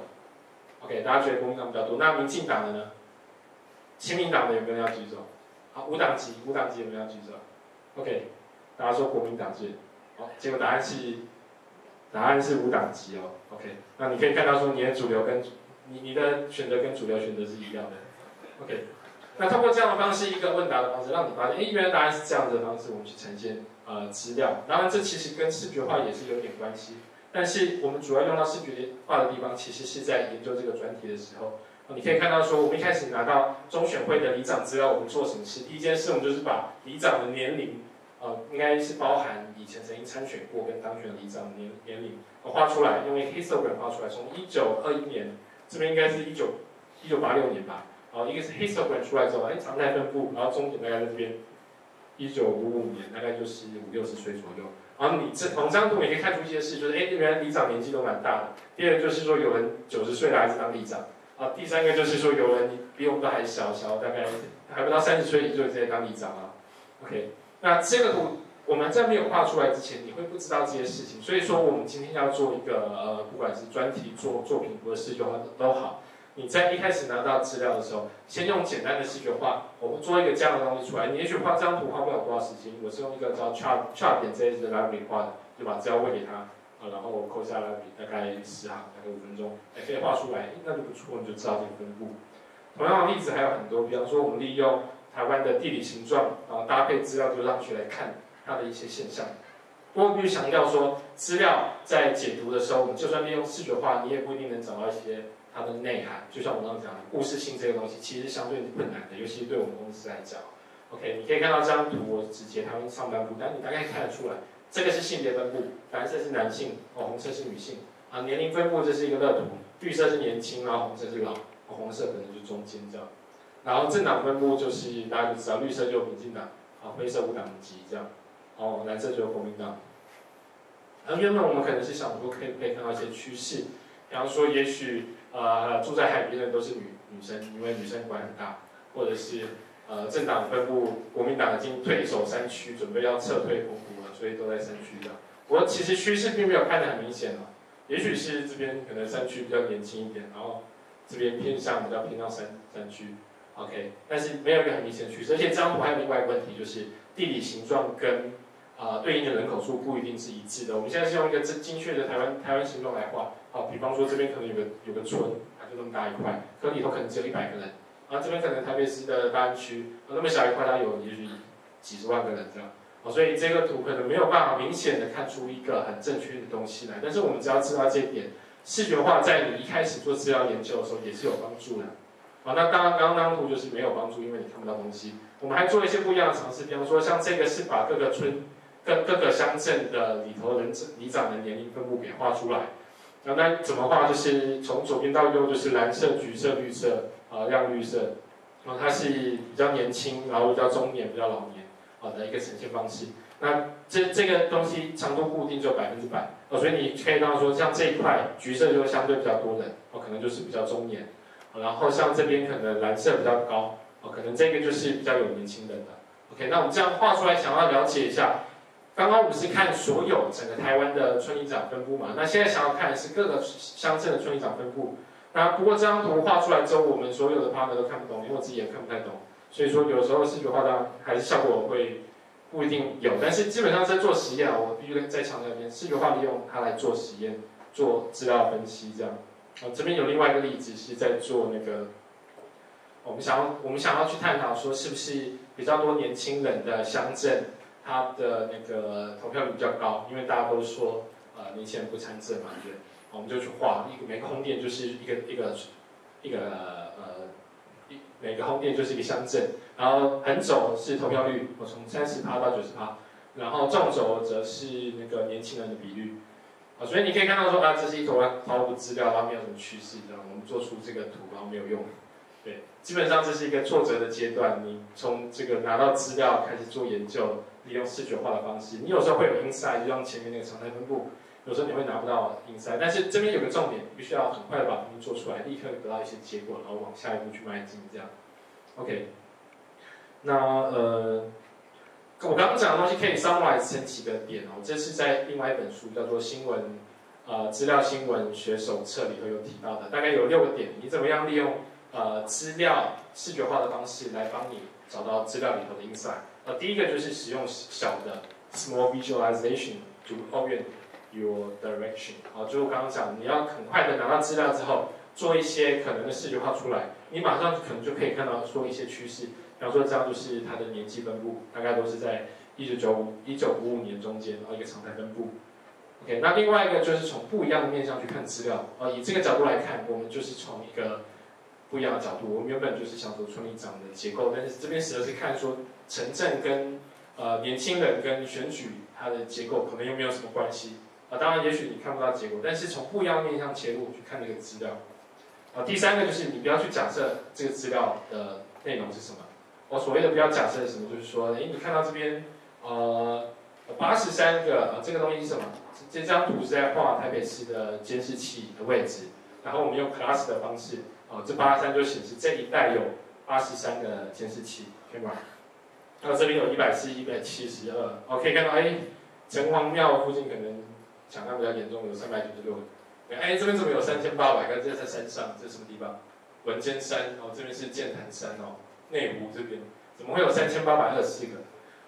[SPEAKER 1] OK，大家觉得国民党比较多，那民进党的呢？亲民党的有没有要举手？好，无党籍，无党籍有没有要举手？OK，大家说国民党是，好，结果答案是，答案是无党籍哦。OK，那你可以看到说你的主流跟，你你的选择跟主流选择是一样的。OK，那通过这样的方式，一个问答的方式，让你发现，哎，原来答案是这样子的方式，我们去呈现呃资料。当然，这其实跟视觉化也是有点关系。但是我们主要用到视觉化的地方，其实是在研究这个专题的时候。你可以看到说，我们一开始拿到中选会的里长资料，我们做什么事？第一件事，我们就是把里长的年龄，呃，应该是包含以前曾经参选过跟当选的里长年年龄，我画出来，用 histogram 画出来，从一九二一年，这边应该是一九一九八六年吧。哦，一个是 histogram 出来之后，哎，常态分布，然后中点大概在这边，一九五五年，大概就是五六十岁左右。然后你这从这张图也可以看出一些事，就是哎，原来里长年纪都蛮大的。第二个就是说，有人九十岁了还是当里长。啊，第三个就是说，有人比我们都还小小，大概还不到三十岁就直接当里长了。OK，那这个图我们在没有画出来之前，你会不知道这些事情。所以说，我们今天要做一个呃，不管是专题做作品或者视觉化都好。你在一开始拿到资料的时候，先用简单的视觉化，我们做一个这样的东西出来。你也许画这张图花不了多少时间，我是用一个叫 chart chart 点 js 的 library 画的，就把资料喂给他。啊，然后我扣下来，大概十行，大概五分钟，哎，可以画出来，那就不错，你就知道这个分布。同样的例子还有很多，比方说我们利用台湾的地理形状，啊，搭配资料丢上去来看它的一些现象。不过必须强调说，资料在解读的时候，我们就算利用视觉化，你也不一定能找到一些它的内涵。就像我刚刚讲的，故事性这个东西，其实相对困难的，尤其是对我们公司来讲。OK，你可以看到这张图，我只截他们上半部，但你大概看得出来。这个是性别分布，蓝色是男性，哦，红色是女性。啊，年龄分布这是一个乐图，绿色是年轻，然后红色是老，红色可能就中间这样。然后政党分布就是大家都知道，绿色就民进党，啊，灰色无党籍这样，哦，蓝色就是国民党。那原本我们可能是想说可以可以看到一些趋势，比方说也许呃住在海边的都是女女生，因为女生管很大，或者是呃政党分布，国民党已经退守山区，准备要撤退澎湖了。所以都在山区这样，不过其实趋势并没有看得很明显啊。也许是这边可能山区比较年轻一点，然后这边偏向比较偏到山山区，OK。但是没有一个很明显的趋势，而且这张图还有另外一个问题，就是地理形状跟啊对应的人口数不一定是一致的。我们现在是用一个真精确的台湾台湾形状来画，好，比方说这边可能有个有个村，它就那么大一块，可里头可能只有一百个人，啊这边可能台北市的大安区，那么小一块它有也许几十万个人这样。所以这个图可能没有办法明显的看出一个很正确的东西来，但是我们只要知道这一点，视觉化在你一开始做资料研究的时候也是有帮助的。好，那刚刚刚刚图就是没有帮助，因为你看不到东西。我们还做一些不一样的尝试，比方说像这个是把各个村、各各个乡镇的里头人里长的年龄分布给画出来。那那怎么画？就是从左边到右，就是蓝色、橘色、绿色啊，亮绿色。然后它是比较年轻，然后比较中年，比较老年。好的一个呈现方式，那这这个东西长度固定就百分之百哦，所以你可以看到说，像这一块橘色就相对比较多人哦，可能就是比较中年，然后像这边可能蓝色比较高哦，可能这个就是比较有年轻人的。OK，那我们这样画出来，想要了解一下，刚刚我们是看所有整个台湾的村里长分布嘛，那现在想要看的是各个乡镇的村里长分布。那不过这张图画出来之后，我们所有的 partner 都看不懂，因为我自己也看不太懂。所以说，有时候视觉化当还是效果会不一定有，但是基本上在做实验啊，我必须再强调一遍，视觉化利用它来做实验、做资料分析这样。啊，这边有另外一个例子是在做那个，我们想要我们想要去探讨说，是不是比较多年轻人的乡镇，它的那个投票率比较高，因为大家都说呃年轻人不参政嘛，对？我们就去画一个每个红点就是一个一个一个呃。一每个红点就是一个乡镇，然后横轴是投票率，我从三十趴到九十趴，然后纵轴则是那个年轻人的比率，啊，所以你可以看到说啊，这是一坨毫无资料，它没有什么趋势，这样我们做出这个图，然后没有用，对，基本上这是一个挫折的阶段，你从这个拿到资料开始做研究，利用视觉化的方式，你有时候会有 insight，就像前面那个常态分布。有时候你会拿不到 inside，但是这边有个重点，必须要很快的把东西做出来，立刻得到一些结果，然后往下一步去迈进，这样。OK，那呃，我刚刚讲的东西可以 summarize 成几个点哦。这是在另外一本书叫做《新闻呃资料新闻学手册》里头有提到的，大概有六个点，你怎么样利用呃资料视觉化的方式来帮你找到资料里头的 inside？呃，第一个就是使用小的 small visualization to orient。Your direction，好，就我刚刚讲，你要很快的拿到资料之后，做一些可能的视觉化出来，你马上可能就可以看到说一些趋势。比方说，这样就是它的年纪分布，大概都是在一九九五、一九五五年中间，然后一个常态分布。OK，那另外一个就是从不一样的面向去看资料。呃，以这个角度来看，我们就是从一个不一样的角度。我们原本就是想说村里长的结构，但是这边实际是看说城镇跟呃年轻人跟选举它的结构可能又没有什么关系。啊，当然也许你看不到结果，但是从不一样面向切入去看这个资料。啊，第三个就是你不要去假设这个资料的内容是什么。我所谓的不要假设是什么，就是说，哎，你看到这边，呃，八十三个，呃，这个东西是什么？这张图是在画台北市的监视器的位置，然后我们用 class 的方式，哦，这八十三就显示这一带有八十三个监视器可以吗。那这边有一百四、一百七十二，哦，可以看到，哎，城隍庙附近可能抢案比较严重，有三百九十六。哎，这边怎么有三千八百个？这在山上，这是什么地方？文尖山，哦，这边是剑潭山，哦，内湖这边怎么会有三千八百二十个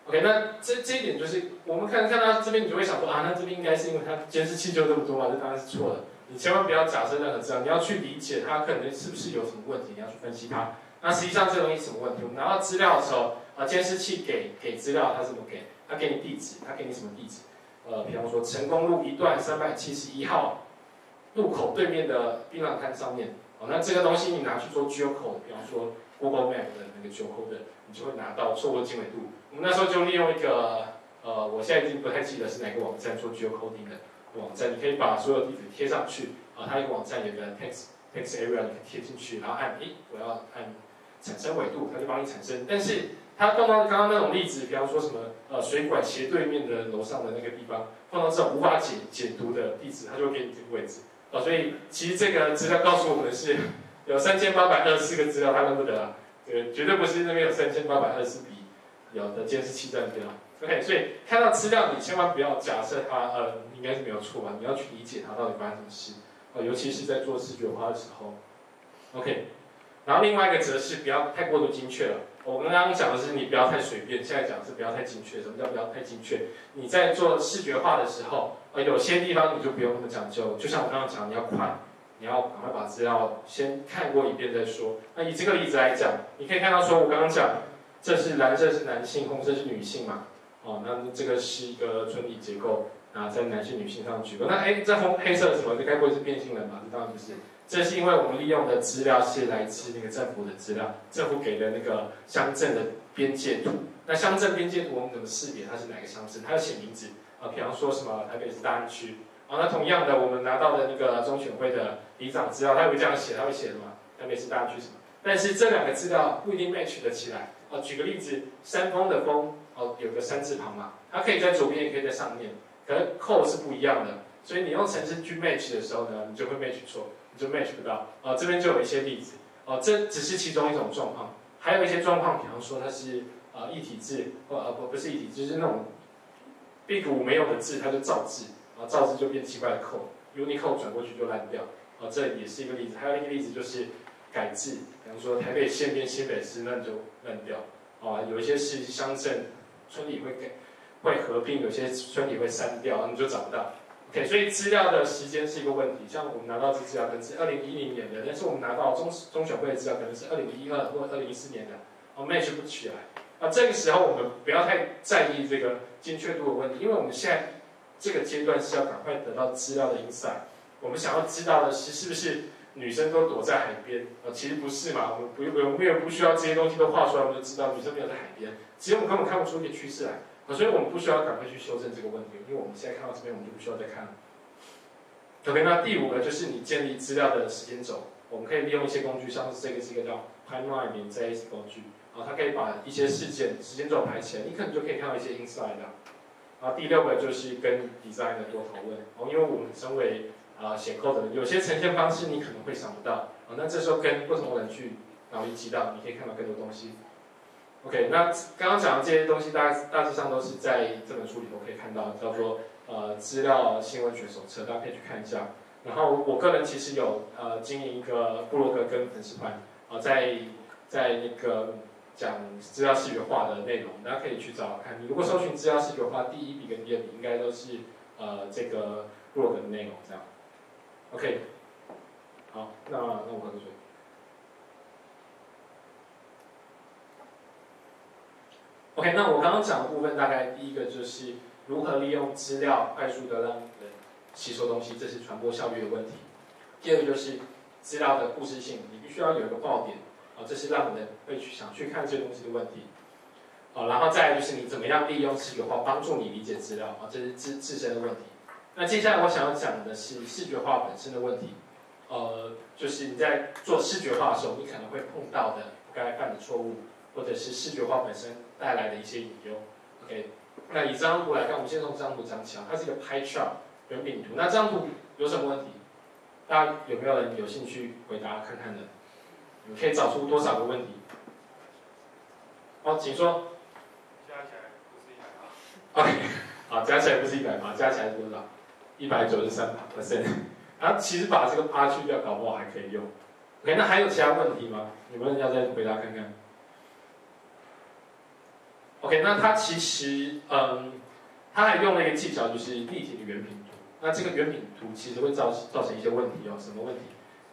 [SPEAKER 1] ？OK，那这这一点就是我们看看到这边，你就会想说啊，那这边应该是因为它监视器就这么多嘛？这当然是错的。你千万不要假设任何资料，你要去理解它可能是不是有什么问题，你要去分析它。那实际上这东西什么问题？我们拿到资料的时候，啊，监视器给给资料，它怎么给？它给你地址，它给你什么地址？呃，比方说成功路一段三百七十一号路口对面的槟榔摊上面。哦，那这个东西你拿去做 geocode，比方说 Google Map 的那个 geocode，你就会拿到错误经纬度。我们那时候就利用一个，呃，我现在已经不太记得是哪个网站做 geocoding 的网站，你可以把所有地址贴上去，啊，它一个网站有个 text text area，你可以贴进去，然后按，诶，我要按产生纬度，它就帮你产生。但是它碰到刚刚那种例子，比方说什么，呃，水管斜对面的楼上的那个地方，碰到这种无法解解读的地址，它就会给你这个位置。哦，所以其实这个资料告诉我们是有三千八百二十四个资料，它认不得啊，对，绝对不是那边有三千八百二十笔。有的监视器在那边 OK，所以看到资料，你千万不要假设它呃应该是没有错吧？你要去理解它到底发生什么事，呃，尤其是在做视觉化的时候。OK，然后另外一个则是不要太过度精确了。我刚刚讲的是你不要太随便，现在讲是不要太精确。什么叫不要太精确？你在做视觉化的时候，呃，有些地方你就不用那么讲究。就像我刚刚讲，你要快，你要赶快把资料先看过一遍再说。那以这个例子来讲，你可以看到说我刚刚讲。这是蓝色是男性，红色是女性嘛？哦，那这个是一个村里结构啊，在男性、女性上举个。那哎，这红黑色什么？这该不会是变性人吧？这当然不是。这是因为我们利用的资料是来自那个政府的资料，政府给的那个乡镇的边界图。那乡镇边界图我们怎么识别它是哪个乡镇？它要写名字啊，比方说什么台北是大安区。啊，那同样的，我们拿到的那个中选会的里长资料，它会这样写，它会写什么？台北是大安区什么？但是这两个资料不一定 match 得起来。啊，举个例子，山峰的峰，哦，有个山字旁嘛，它可以在左边，也可以在上面，可能扣是不一样的，所以你用程式去 match 的时候呢，你就会 match 错，你就 match 不到。哦，这边就有一些例子，哦，这只是其中一种状况，还有一些状况，比方说它是呃异体字，或呃不不是异体字，就是那种 big 五没有的字，它就造字，啊造字就变奇怪的扣，Unicode 转过去就烂掉，哦，这也是一个例子，还有一个例子就是。改制，比方说台北县变新北市，那你就烂掉。啊，有一些是乡镇村里会给会合并，有些村里会删掉，你就找不到。OK，所以资料的时间是一个问题。像我们拿到这资料可能是二零一零年的，但是我们拿到中中选会的资料可能是二零一二或二零一四年的，我，match 不起来。啊，这个时候我们不要太在意这个精确度的问题，因为我们现在这个阶段是要赶快得到资料的 insight。我们想要知道的是，是不是？女生都躲在海边啊，其实不是嘛，我们不用，我们不需要这些东西都画出来，我们就知道女生没有在海边。其实我们根本看不出一个趋势来，所以我们不需要赶快去修正这个问题，因为我们现在看到这边，我们就不需要再看了。OK，那第五个就是你建立资料的时间轴，我们可以利用一些工具，像是这个是一个叫 Timeline 连 JS 工具啊，它可以把一些事件时间轴排起来，你可能就可以看到一些 insight 的。啊，第六个就是跟 designer 多讨论哦，因为我们身为啊，写 code 的有些呈现方式你可能会想不到啊，那这时候跟不同人去脑力激荡，你可以看到更多东西。OK，那刚刚讲的这些东西，大大致上都是在这本书里头可以看到，叫做呃资料新闻学手册，大家可以去看一下。然后我个人其实有呃经营一个部落格跟粉丝团啊，在在那个讲资料视觉化的内容，大家可以去找看。你如果搜寻资料视觉化，第一笔跟第二笔应该都是呃这个部落格的内容这样。OK，好。那那我喝个水。OK，那我刚刚讲的部分，大概第一个就是如何利用资料快速的让人吸收东西，这是传播效率的问题。第二个就是资料的故事性，你必须要有一个爆点，啊，这是让人会去想去看这东西的问题。啊，然后再就是你怎么样利用视觉化帮助你理解资料，啊，这是自自身的问题。那接下来我想要讲的是视觉化本身的问题，呃，就是你在做视觉化的时候，你可能会碰到的不该犯的错误。或者是视觉化本身带来的一些引用，OK，那以这张图来看，我们先从这张图讲起啊，它是一个 pie chart 圆饼图。那这张图有什么问题？大家有没有人有兴趣回答看看的？你可以找出多少个问题？好，请说。
[SPEAKER 2] 加起来不是一百八。OK，
[SPEAKER 1] 好，加起来不是一百八，加起来是多少？一百九十三 percent。啊，其实把这个八去掉，搞不好还可以用。OK，那还有其他问题吗？有没有人要再回答看看？OK，那它其实，嗯，它还用了一个技巧，就是立体的圆饼图。那这个圆饼图其实会造造成一些问题哦。什么问题？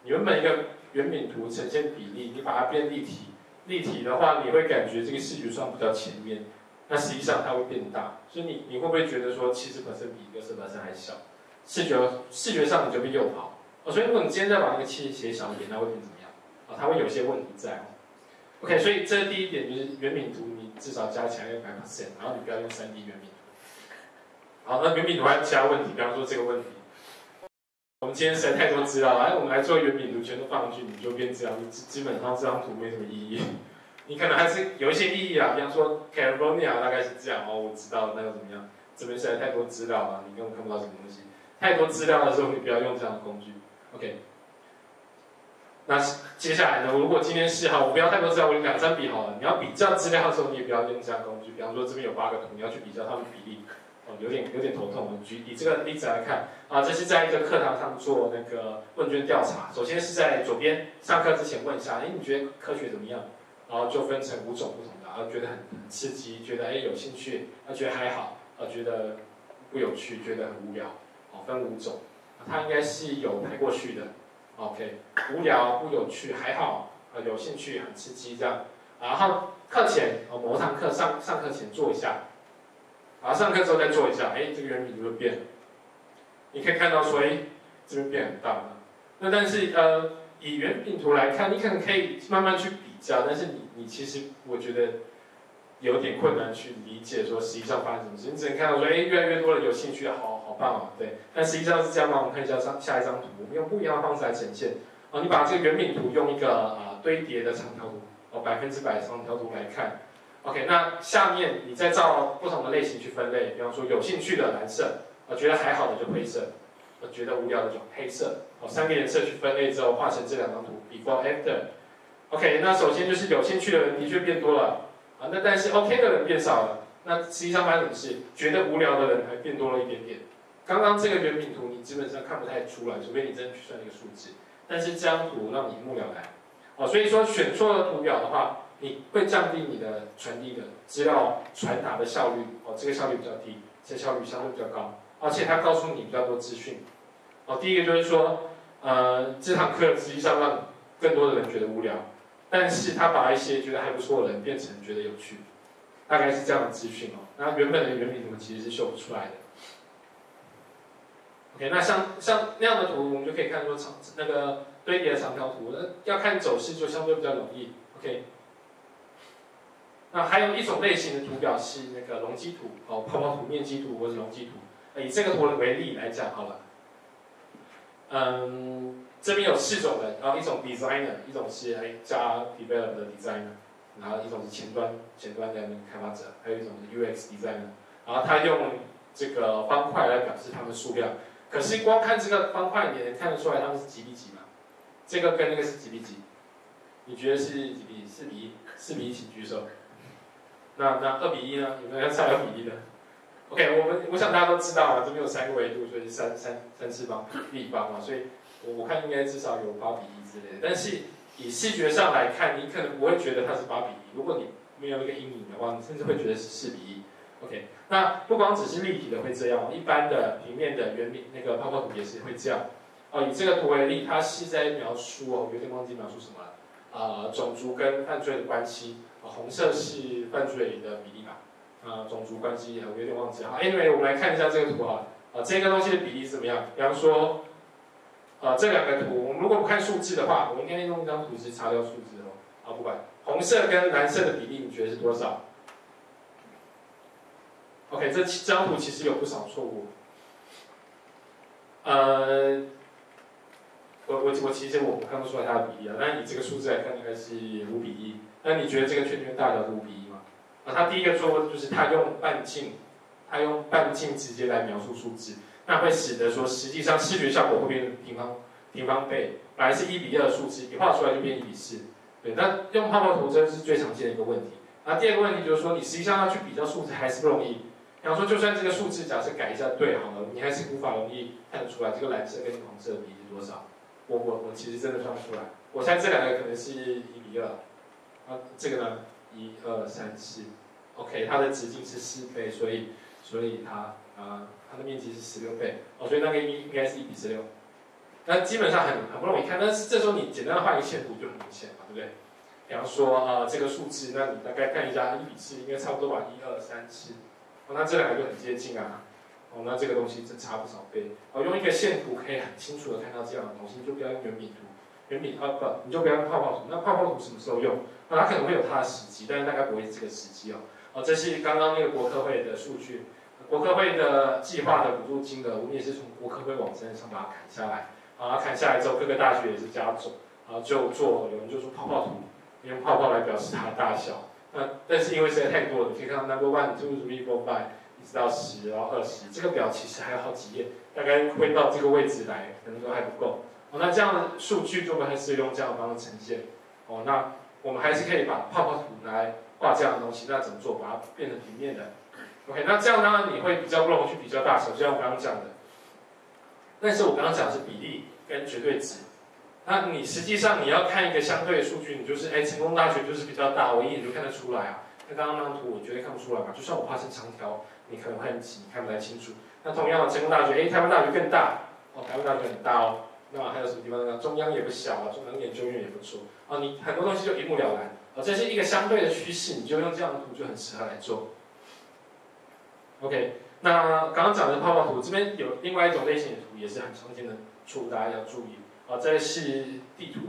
[SPEAKER 1] 你原本一个圆饼图呈现比例，你把它变立体，立体的话，你会感觉这个视觉上比较前面，那实际上它会变大。所以你你会不会觉得说七十百分比六十百分还小？视觉视觉上你就被诱跑哦。所以如果你今天再把那个七写小一点，那会变怎么样？啊，它会有些问题在。OK，所以这是第一点，就是圆饼图你至少加起来要百分之然后你不要用三 D 圆饼图。好，那圆饼图还有其他问题，比方说这个问题，我们今天实在太多资料了，哎，我们来做圆饼图，全都放上去，你就变这样，基基本上这张图没什么意义。你可能还是有一些意义啊，比方说 California 大概是这样哦，我知道那又怎么样？这边实在太多资料了，你根本看不到什么东西。太多资料的时候，你不要用这样的工具。OK。那接下来呢？如果今天是哈，我不要太多资料，我用两张笔好了。你要比较资料的时候，你也不要用这样工具。比方说这边有八个图，你要去比较它们比例，哦，有点有点头痛我。举以这个例子来看，啊，这是在一个课堂上做那个问卷调查。首先是在左边上课之前问一下，哎，你觉得科学怎么样？然后就分成五种不同的，啊，觉得很刺激，觉得哎有兴趣，啊，觉得还好，啊，觉得不有趣，觉得很无聊，哦，分五种。它应该是有排过去的。OK，无聊不有趣还好，呃，有兴趣很刺激这样，然后课前哦某堂课上上课前做一下，然后上课之后再做一下，哎，这个圆饼就会变，你可以看到说，哎，这边变很大了。那但是呃，以圆饼图来看，你可能可以慢慢去比较，但是你你其实我觉得。有点困难去理解说实际上发生什么事，你只能看到说，哎，越来越多人有兴趣，好好棒哦，对。但实际上是这样吗？我们看一下上下一张图，我们用不一样的方式来呈现。啊，你把这个圆饼图用一个啊堆叠的长条图，哦百分之百长条图来看。OK，那下面你再照不同的类型去分类，比方说有兴趣的蓝色，啊觉得还好的就灰色，啊觉得无聊的就黑色。哦，三个颜色去分类之后，画成这两张图，before after。OK，那首先就是有兴趣的人的确变多了。啊，那但是 OK 的人变少了，那实际上发生什么事？觉得无聊的人还变多了一点点。刚刚这个圆饼图你基本上看不太出来，除非你真的去算那个数字。但是这张图让你一目了然。哦，所以说选错了图表的话，你会降低你的传递的资料传达的效率。哦，这个效率比较低，这效率相对比较高，而且它告诉你比较多资讯。哦，第一个就是说，呃，这堂课实际上让更多的人觉得无聊。但是他把一些觉得还不错的人变成觉得有趣，大概是这样的资讯哦。那原本的原饼图其实是秀不出来的。OK，那像像那样的图，我们就可以看出长那个堆叠的长条图，那要看走势就相对比较容易。OK，那还有一种类型的图表是那个容积图，哦，泡泡图、面积图或者容积图。以这个图为例来讲好了，嗯。这边有四种人，然后一种 designer，一种是来加 develop 的 designer，然后一种是前端前端的那个开发者，还有一种是 UX designer，然后他用这个方块来表示他们数量。可是光看这个方块，你能看得出来他们是几比几吗？这个跟那个是几比几？你觉得是几比？四比一？四比一，请举手。那那二比一呢？有没有要猜二比一的？OK，我们我想大家都知道啊，这边有三个维度，所以三三三次方立方嘛，所以。我我看应该至少有八比一之类的，但是以视觉上来看，你可能不会觉得它是八比一。如果你没有一个阴影的话，你甚至会觉得是四比一。OK，那不光只是立体的会这样，一般的平面的圆饼那个泡泡图也是会这样。哦，以这个图为例，它是在描述哦，有点忘记描述什么了。啊，种族跟犯罪的关系，啊，红色是犯罪的比例吧？啊，种族关系我有点忘记了。Anyway，我们来看一下这个图哈，啊，这个东西的比例是怎么样？比方说，啊，这两个图，我们如果不看数字的话，我应该用一张图是擦掉数字哦。啊，不管红色跟蓝色的比例，你觉得是多少？OK，这这张图其实有不少错误。呃。我我我其实我看不出来它的比例啊，那以这个数字来看，应该是五比一。那你觉得这个圈圈大小是五比一吗？啊，它第一个错误就是它用半径，它用半径直接来描述数字，那会使得说实际上视觉效果会变成平方平方倍，本来是一比二的数字，你画出来就变一比四。对，那用泡泡图这是最常见的一个问题。那第二个问题就是说，你实际上要去比较数字还是不容易。比方说，就算这个数字假设改一下对好了，你还是无法容易看得出来这个蓝色跟红色的比例多少。我我我其实真的算不出来，我猜这两个可能是一比二，啊，这个呢一二三四，OK，它的直径是四倍，所以所以它啊它的面积是十六倍，哦，所以那个应应该是一比十六，那基本上很很不容易看，但是这时候你简单的画一个线图就很明显嘛，对不对？比方说啊这个数字，那你大概看一下一比四应该差不多吧，一二三四，哦，那这两个就很接近啊。哦，那这个东西真差不少倍。哦，用一个线图可以很清楚的看到这样的东西，你就不要用圆饼图，圆饼啊不，你就不要用泡泡图。那泡泡图什么时候用？那它可能会有它的时机，但是大概不会是这个时机哦。哦，这是刚刚那个国科会的数据，国科会的计划的补助金额，我们也是从国科会网站上把它砍下来。啊，砍下来之后，各个大学也是加总，啊，就做有人就说泡泡图，用泡泡来表示它的大小。那但是因为实在太多了，你可以看到 number one, two, three, four, five 一。直到十，然后二十，这个表其实还有好几页，大概会到这个位置来，可能都还不够。哦，那这样的数据就还是用这样的方式呈现。哦，那我们还是可以把泡泡图来画这样的东西。那怎么做？把它变成平面的。OK，那这样当然，你会比较不容易去比较大小，就像我刚刚讲的。但是我刚刚讲的是比例跟绝对值。那你实际上你要看一个相对的数据，你就是哎，成功大学就是比较大，我一眼就看得出来啊。那刚刚那张图我绝对看不出来嘛，就算我画成长条。你可能会很挤，看不太清楚。那同样的，成功大学，哎，台湾大学更大，哦，台湾大学很大哦。那还有什么地方呢？中央也不小啊，中央研究院也不错。哦，你很多东西就一目了然。哦，这是一个相对的趋势，你就用这样的图就很适合来做。OK，那刚刚讲的泡泡图，这边有另外一种类型的图，也是很常见的错误，大家要注意。啊，这是地图，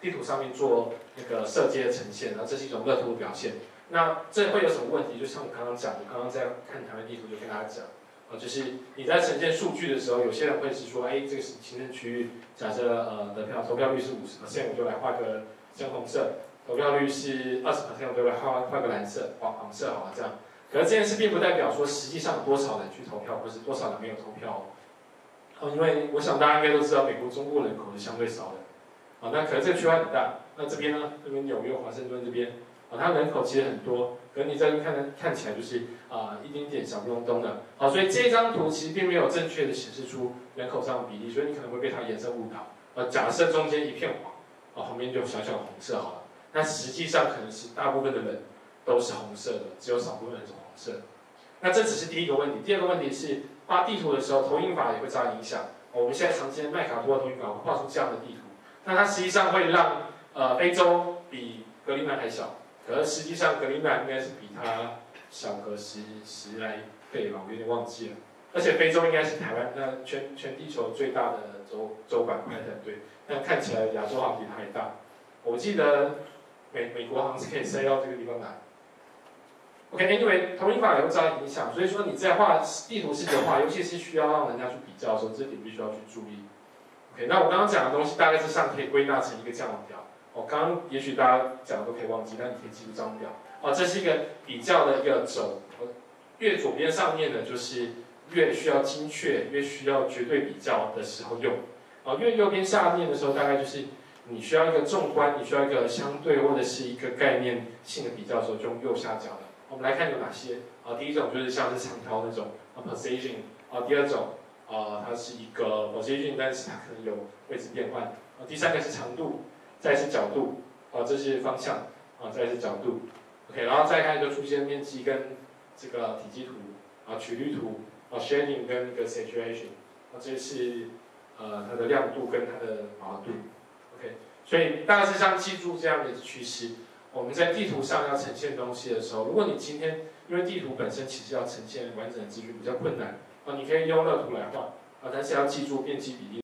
[SPEAKER 1] 地图上面做那个色阶的呈现，然后这是一种热图的表现。那这会有什么问题？就像我刚刚讲的，刚刚在看台湾地图就跟大家讲，啊，就是你在呈现数据的时候，有些人会是说，哎，这个是行政区域，假设呃得票投票率是五十，现在我就来画个深红色；投票率是二十，现在我就来画画个蓝色、黄黄色，好吧这样。可是这件事并不代表说实际上多少人去投票，或是多少人没有投票。哦哦，因为我想大家应该都知道，美国中部人口是相对少的，啊，那可能这个区块很大。那这边呢？这边纽约、华盛顿这边。啊，它人口其实很多，可你这边看看起来就是啊一丁点小不隆咚的，好，所以这张图其实并没有正确的显示出人口上的比例，所以你可能会被它颜色误导。呃，假设中间一片黄，啊，旁边就小小红色好了，那实际上可能是大部分的人都是红色的，只有少部分人是黄色的。那这只是第一个问题，第二个问题是画地图的时候，投影法也会遭影响。我们现在常见麦卡托投影法会画出这样的地图，那它实际上会让呃非洲比格陵兰还小。可是实际上，格陵兰应该是比它小个十十来倍吧，我有点忘记了。而且非洲应该是台湾那全全地球最大的洲洲板块才对，但看起来亚洲好像比它还大。我记得美美国好像是可以塞到这个地方来。OK，Anyway，同一法也会遭影响，所以说你在画地图视觉化，尤其是需要让人家去比较的时候，这点必须要去注意。OK，那我刚刚讲的东西大概是上可以归纳成一个这样的表。我刚刚也许大家讲的都可以忘记，但你可以记住这张表。哦，这是一个比较的一个轴，越左边上面的就是越需要精确、越需要绝对比较的时候用。哦，越右边下面的时候，大概就是你需要一个纵观，你需要一个相对或者是一个概念性的比较的时候，就用右下角的。我们来看有哪些。啊，第一种就是像是长条那种啊，position。啊，第二种啊，它是一个 position，但是它可能有位置变换。啊，第三个是长度。再是角度，啊，这些方向，啊，再是角度，OK，然后再看就出现面积跟这个体积图，啊，曲率图，啊，shading 跟一个 saturation，啊，这是呃它的亮度跟它的饱和度，OK，所以大概是像记住这样的趋势。我们在地图上要呈现东西的时候，如果你今天因为地图本身其实要呈现完整的资讯比较困难，啊，你可以用乐图来画，啊，但是要记住面积比例。